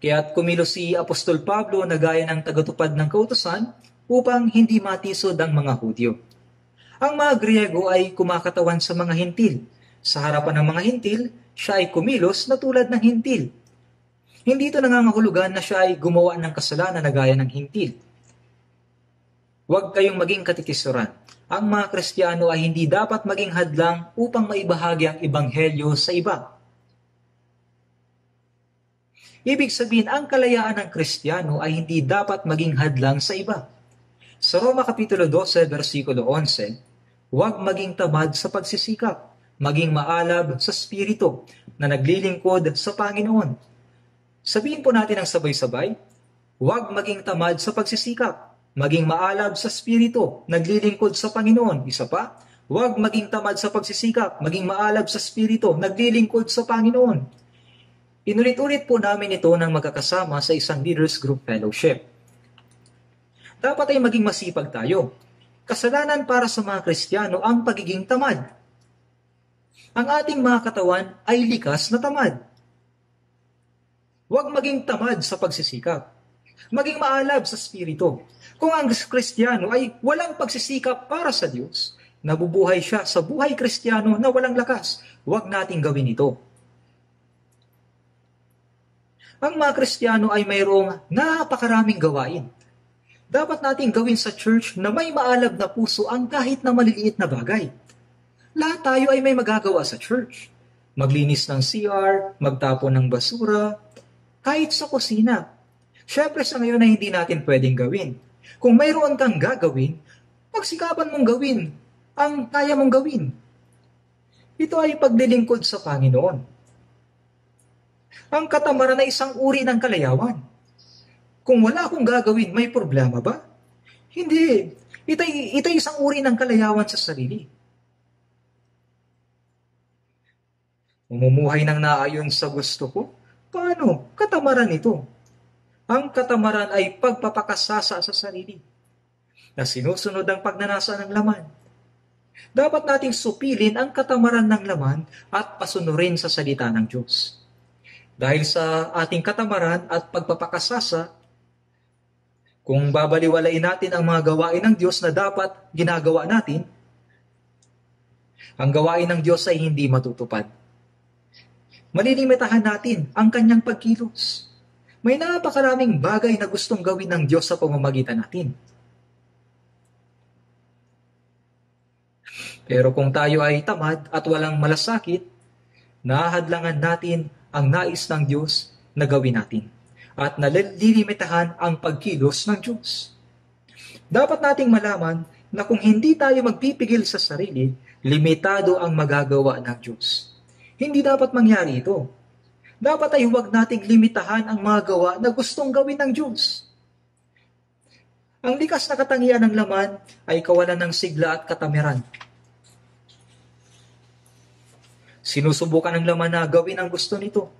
Kaya't kumilos si Apostol Pablo na gaya ng tagatupad ng kautosan upang hindi matisod ang mga Hudyo. Ang mga Griego ay kumakatawan sa mga hintil. Sa harapan ng mga hintil, siya ay kumilos na tulad ng hintil. Hindi ito nangangahulugan na siya ay gumawa ng kasalanan na gaya ng hintil. Huwag kayong maging katitisuran. Ang mga Kristiyano ay hindi dapat maging hadlang upang maibahagi ang Ebanghelyo sa iba. Ibig sabihin, ang kalayaan ng Kristiyano ay hindi dapat maging hadlang sa iba. Sa Roma Kapitulo 12, versikulo 11, huwag maging tamad sa pagsisikap, maging maalab sa Espiritu na naglilingkod sa Panginoon. Sabihin po natin ang sabay-sabay, huwag maging tamad sa pagsisikap, maging maalab sa Espiritu, naglilingkod sa Panginoon. Isa pa, huwag maging tamad sa pagsisikap, maging maalab sa Espiritu, naglilingkod sa Panginoon. Inulit-ulit po namin ito ng magkakasama sa isang leaders group fellowship. Dapat ay maging masipag tayo. Kasalanan para sa mga Kristiyano ang pagiging tamad. Ang ating mga katawan ay likas na tamad. Huwag maging tamad sa pagsisikap. Maging maalab sa spirito. Kung ang Kristiyano ay walang pagsisikap para sa Diyos, nabubuhay siya sa buhay Kristiyano na walang lakas. Huwag nating gawin ito. Ang mga Kristiyano ay mayroong napakaraming gawain dapat nating gawin sa church na may maalab na puso ang kahit na maliliit na bagay. Lahat tayo ay may magagawa sa church. Maglinis ng CR, magtapon ng basura, kahit sa kusina. Siyempre sa ngayon ay hindi natin pwedeng gawin. Kung mayroon kang gagawin, pagsikapan mong gawin ang kaya mong gawin. Ito ay paglilingkod sa Panginoon. Ang katamaran ay isang uri ng kalayawan kung wala akong gagawin, may problema ba? Hindi. Ito'y, ito'y isang uri ng kalayawan sa sarili. Umumuhay ng naayon sa gusto ko? Paano? Katamaran ito. Ang katamaran ay pagpapakasasa sa sarili na sinusunod ang pagnanasa ng laman. Dapat nating supilin ang katamaran ng laman at pasunurin sa salita ng Diyos. Dahil sa ating katamaran at pagpapakasasa, kung babaliwalain natin ang mga gawain ng Diyos na dapat ginagawa natin, ang gawain ng Diyos ay hindi matutupad. Malilimitahan natin ang kanyang pagkilos. May napakaraming bagay na gustong gawin ng Diyos sa pamamagitan natin. Pero kung tayo ay tamad at walang malasakit, nahadlangan natin ang nais ng Diyos na gawin natin at nalilimitahan ang pagkilos ng Diyos. Dapat nating malaman na kung hindi tayo magpipigil sa sarili, limitado ang magagawa ng Diyos. Hindi dapat mangyari ito. Dapat ay huwag nating limitahan ang mga gawa na gustong gawin ng Diyos. Ang likas na katangian ng laman ay kawalan ng sigla at katamiran. Sinusubukan ng laman na gawin ang gusto nito.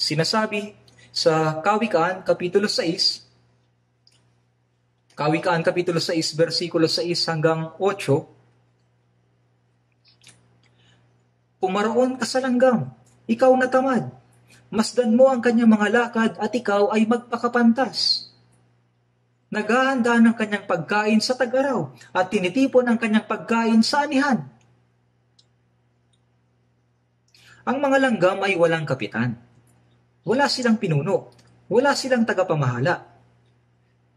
Sinasabi, sa Kawikaan, Kapitulo 6, Kawikaan, Kapitulo 6, versikulo 6 hanggang 8, Pumaroon ka sa langgam, ikaw na tamad. Masdan mo ang kanyang mga lakad at ikaw ay magpakapantas. Naghahanda ng kanyang pagkain sa tag-araw at tinitipon ang kanyang pagkain sa anihan. Ang mga langgam ay walang kapitan wala silang pinuno. Wala silang tagapamahala.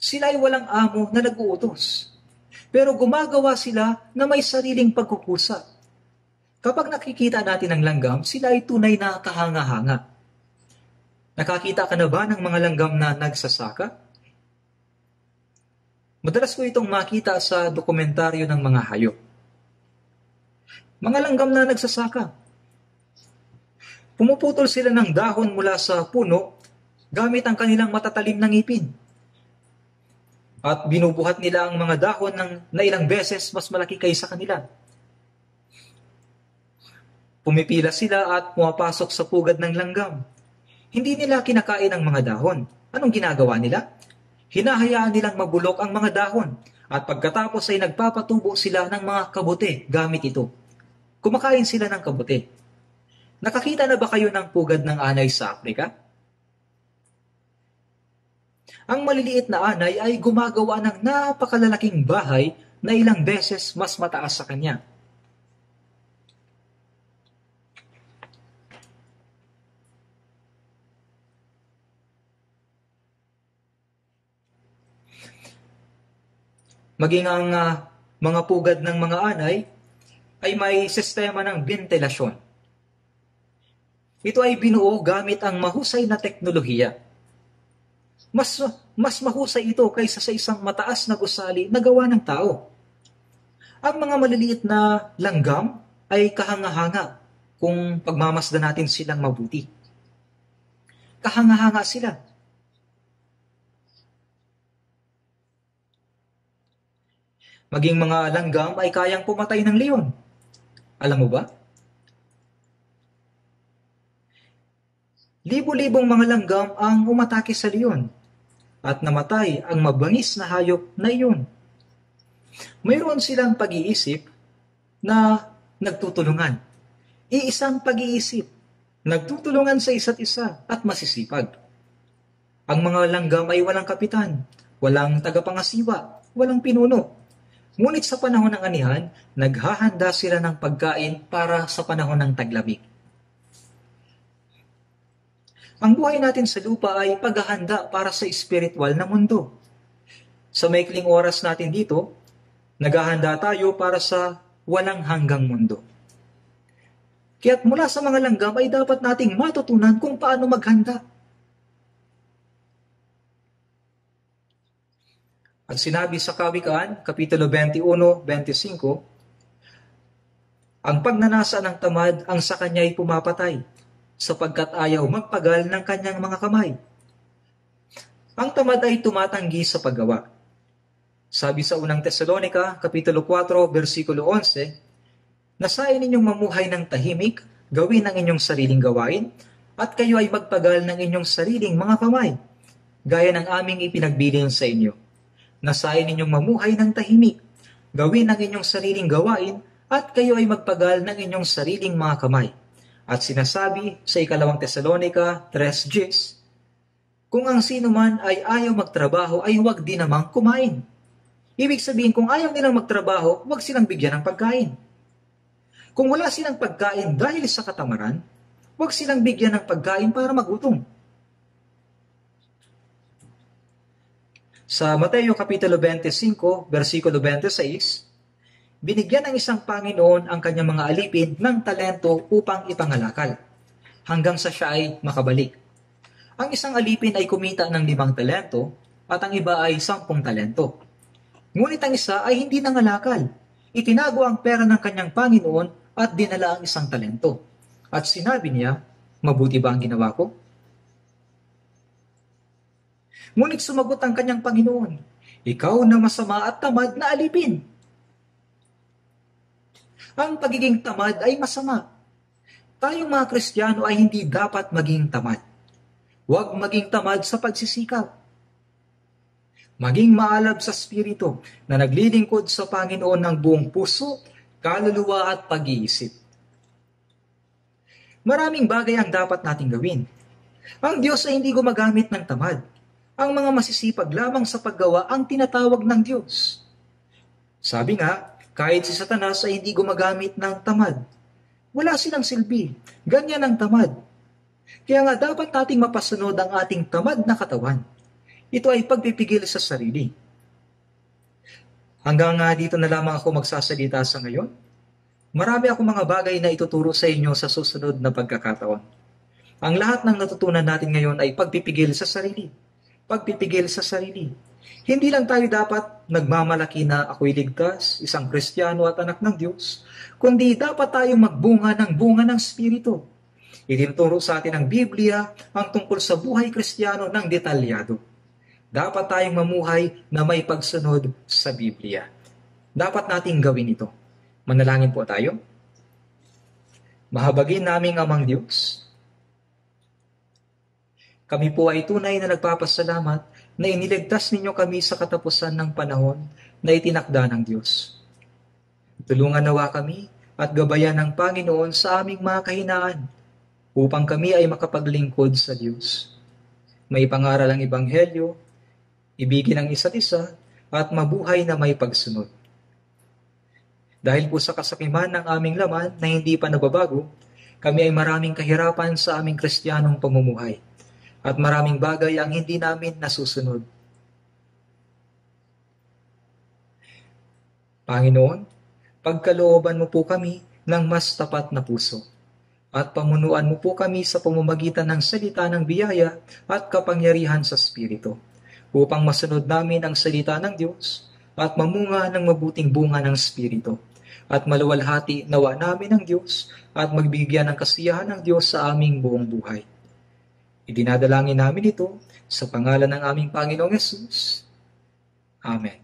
Sila ay walang amo na nag-uutos. Pero gumagawa sila na may sariling pagkukusa. Kapag nakikita natin ang langgam, sila ay tunay na kahanga-hanga. Nakakita ka na ba ng mga langgam na nagsasaka? Madalas ko itong makita sa dokumentaryo ng mga hayop. Mga langgam na nagsasaka, Pumuputol sila ng dahon mula sa puno gamit ang kanilang matatalim na ngipin. At binubuhat nila ang mga dahon ng na ilang beses mas malaki kaysa kanila. Pumipila sila at pumapasok sa pugad ng langgam. Hindi nila kinakain ang mga dahon. Anong ginagawa nila? Hinahayaan nilang mabulok ang mga dahon at pagkatapos ay nagpapatubo sila ng mga kabute gamit ito. Kumakain sila ng kabute. Nakakita na ba kayo ng pugad ng anay sa Afrika? Ang maliliit na anay ay gumagawa ng napakalalaking bahay na ilang beses mas mataas sa kanya. Maging ang uh, mga pugad ng mga anay ay may sistema ng ventilasyon ito ay binuo gamit ang mahusay na teknolohiya. Mas, mas mahusay ito kaysa sa isang mataas na gusali na gawa ng tao. Ang mga maliliit na langgam ay kahanga-hanga kung pagmamasdan natin silang mabuti. Kahanga-hanga sila. Maging mga langgam ay kayang pumatay ng leon. Alam mo ba? Libo-libong mga langgam ang umatake sa leon at namatay ang mabangis na hayop na iyon. mayroon silang pag-iisip na nagtutulungan. Iisang pag-iisip, nagtutulungan sa isa't isa at masisipag. Ang mga langgam ay walang kapitan, walang tagapangasiwa, walang pinuno. Ngunit sa panahon ng anihan, naghahanda sila ng pagkain para sa panahon ng taglamig. Ang buhay natin sa lupa ay paghahanda para sa espiritual na mundo. Sa maikling oras natin dito, naghahanda tayo para sa walang hanggang mundo. Kaya't mula sa mga langgam ay dapat nating matutunan kung paano maghanda. At sinabi sa Kawikaan, Kapitulo 21, 25, Ang pagnanasa ng tamad ang sa kanya'y pumapatay, sapagkat ayaw magpagal ng kanyang mga kamay. Ang tamad ay tumatanggi sa paggawa. Sabi sa unang Tesalonika, Kapitulo 4, versikulo 11, Nasain ninyong mamuhay ng tahimik, gawin ang inyong sariling gawain, at kayo ay magpagal ng inyong sariling mga kamay, gaya ng aming ipinagbilin sa inyo nasayin ninyong mamuhay ng tahimik, gawin ang inyong sariling gawain, at kayo ay magpagal ng inyong sariling mga kamay. At sinasabi sa ikalawang Tesalonika 3.10, Kung ang sino man ay ayaw magtrabaho ay huwag din namang kumain. Ibig sabihin, kung ayaw nilang magtrabaho, huwag silang bigyan ng pagkain. Kung wala silang pagkain dahil sa katamaran, huwag silang bigyan ng pagkain para magutom. Sa Mateo Kapitulo 25, versikulo 26, binigyan ng isang Panginoon ang kanyang mga alipin ng talento upang ipangalakal, hanggang sa siya ay makabalik. Ang isang alipin ay kumita ng limang talento, at ang iba ay sampung talento. Ngunit ang isa ay hindi nangalakal. Itinago ang pera ng kanyang Panginoon at dinala ang isang talento. At sinabi niya, mabuti ba ang ginawa ko? Ngunit sumagot ang kanyang Panginoon, Ikaw na masama at tamad na alipin. Ang pagiging tamad ay masama. Tayong mga Kristiyano ay hindi dapat maging tamad. Huwag maging tamad sa pagsisikap. Maging maalab sa spirito na naglilingkod sa Panginoon ng buong puso, kaluluwa at pag-iisip. Maraming bagay ang dapat nating gawin. Ang Diyos ay hindi gumagamit ng tamad ang mga masisipag lamang sa paggawa ang tinatawag ng Diyos. Sabi nga, kahit si Satanas ay hindi gumagamit ng tamad. Wala silang silbi. Ganyan ang tamad. Kaya nga dapat nating mapasunod ang ating tamad na katawan. Ito ay pagpipigil sa sarili. Hanggang nga dito na lamang ako magsasalita sa ngayon. Marami akong mga bagay na ituturo sa inyo sa susunod na pagkakataon. Ang lahat ng natutunan natin ngayon ay pagpipigil sa sarili pagpipigil sa sarili. Hindi lang tayo dapat nagmamalaki na ako'y ligtas, isang Kristiyano at anak ng Diyos, kundi dapat tayong magbunga ng bunga ng Espiritu. Itinuturo sa atin ng Biblia ang tungkol sa buhay Kristiyano ng detalyado. Dapat tayong mamuhay na may pagsunod sa Biblia. Dapat nating gawin ito. Manalangin po tayo. Mahabagin naming amang Diyos, kami po ay tunay na nagpapasalamat na iniligtas ninyo kami sa katapusan ng panahon na itinakda ng Diyos. Tulungan nawa kami at gabayan ng Panginoon sa aming mga kahinaan upang kami ay makapaglingkod sa Diyos. May pangaral ang Ebanghelyo, ibigin ang isa't isa, at mabuhay na may pagsunod. Dahil po sa kasakiman ng aming laman na hindi pa nababago, kami ay maraming kahirapan sa aming kristyanong pamumuhay at maraming bagay ang hindi namin nasusunod. Panginoon, pagkalooban mo po kami ng mas tapat na puso at pamunuan mo po kami sa pamamagitan ng salita ng biyaya at kapangyarihan sa Espiritu upang masunod namin ang salita ng Diyos at mamunga ng mabuting bunga ng Espiritu at maluwalhati nawa namin ng Diyos at magbigyan ng kasiyahan ng Diyos sa aming buong buhay. Idinadalangin namin ito sa pangalan ng aming Panginoong Yesus. Amen.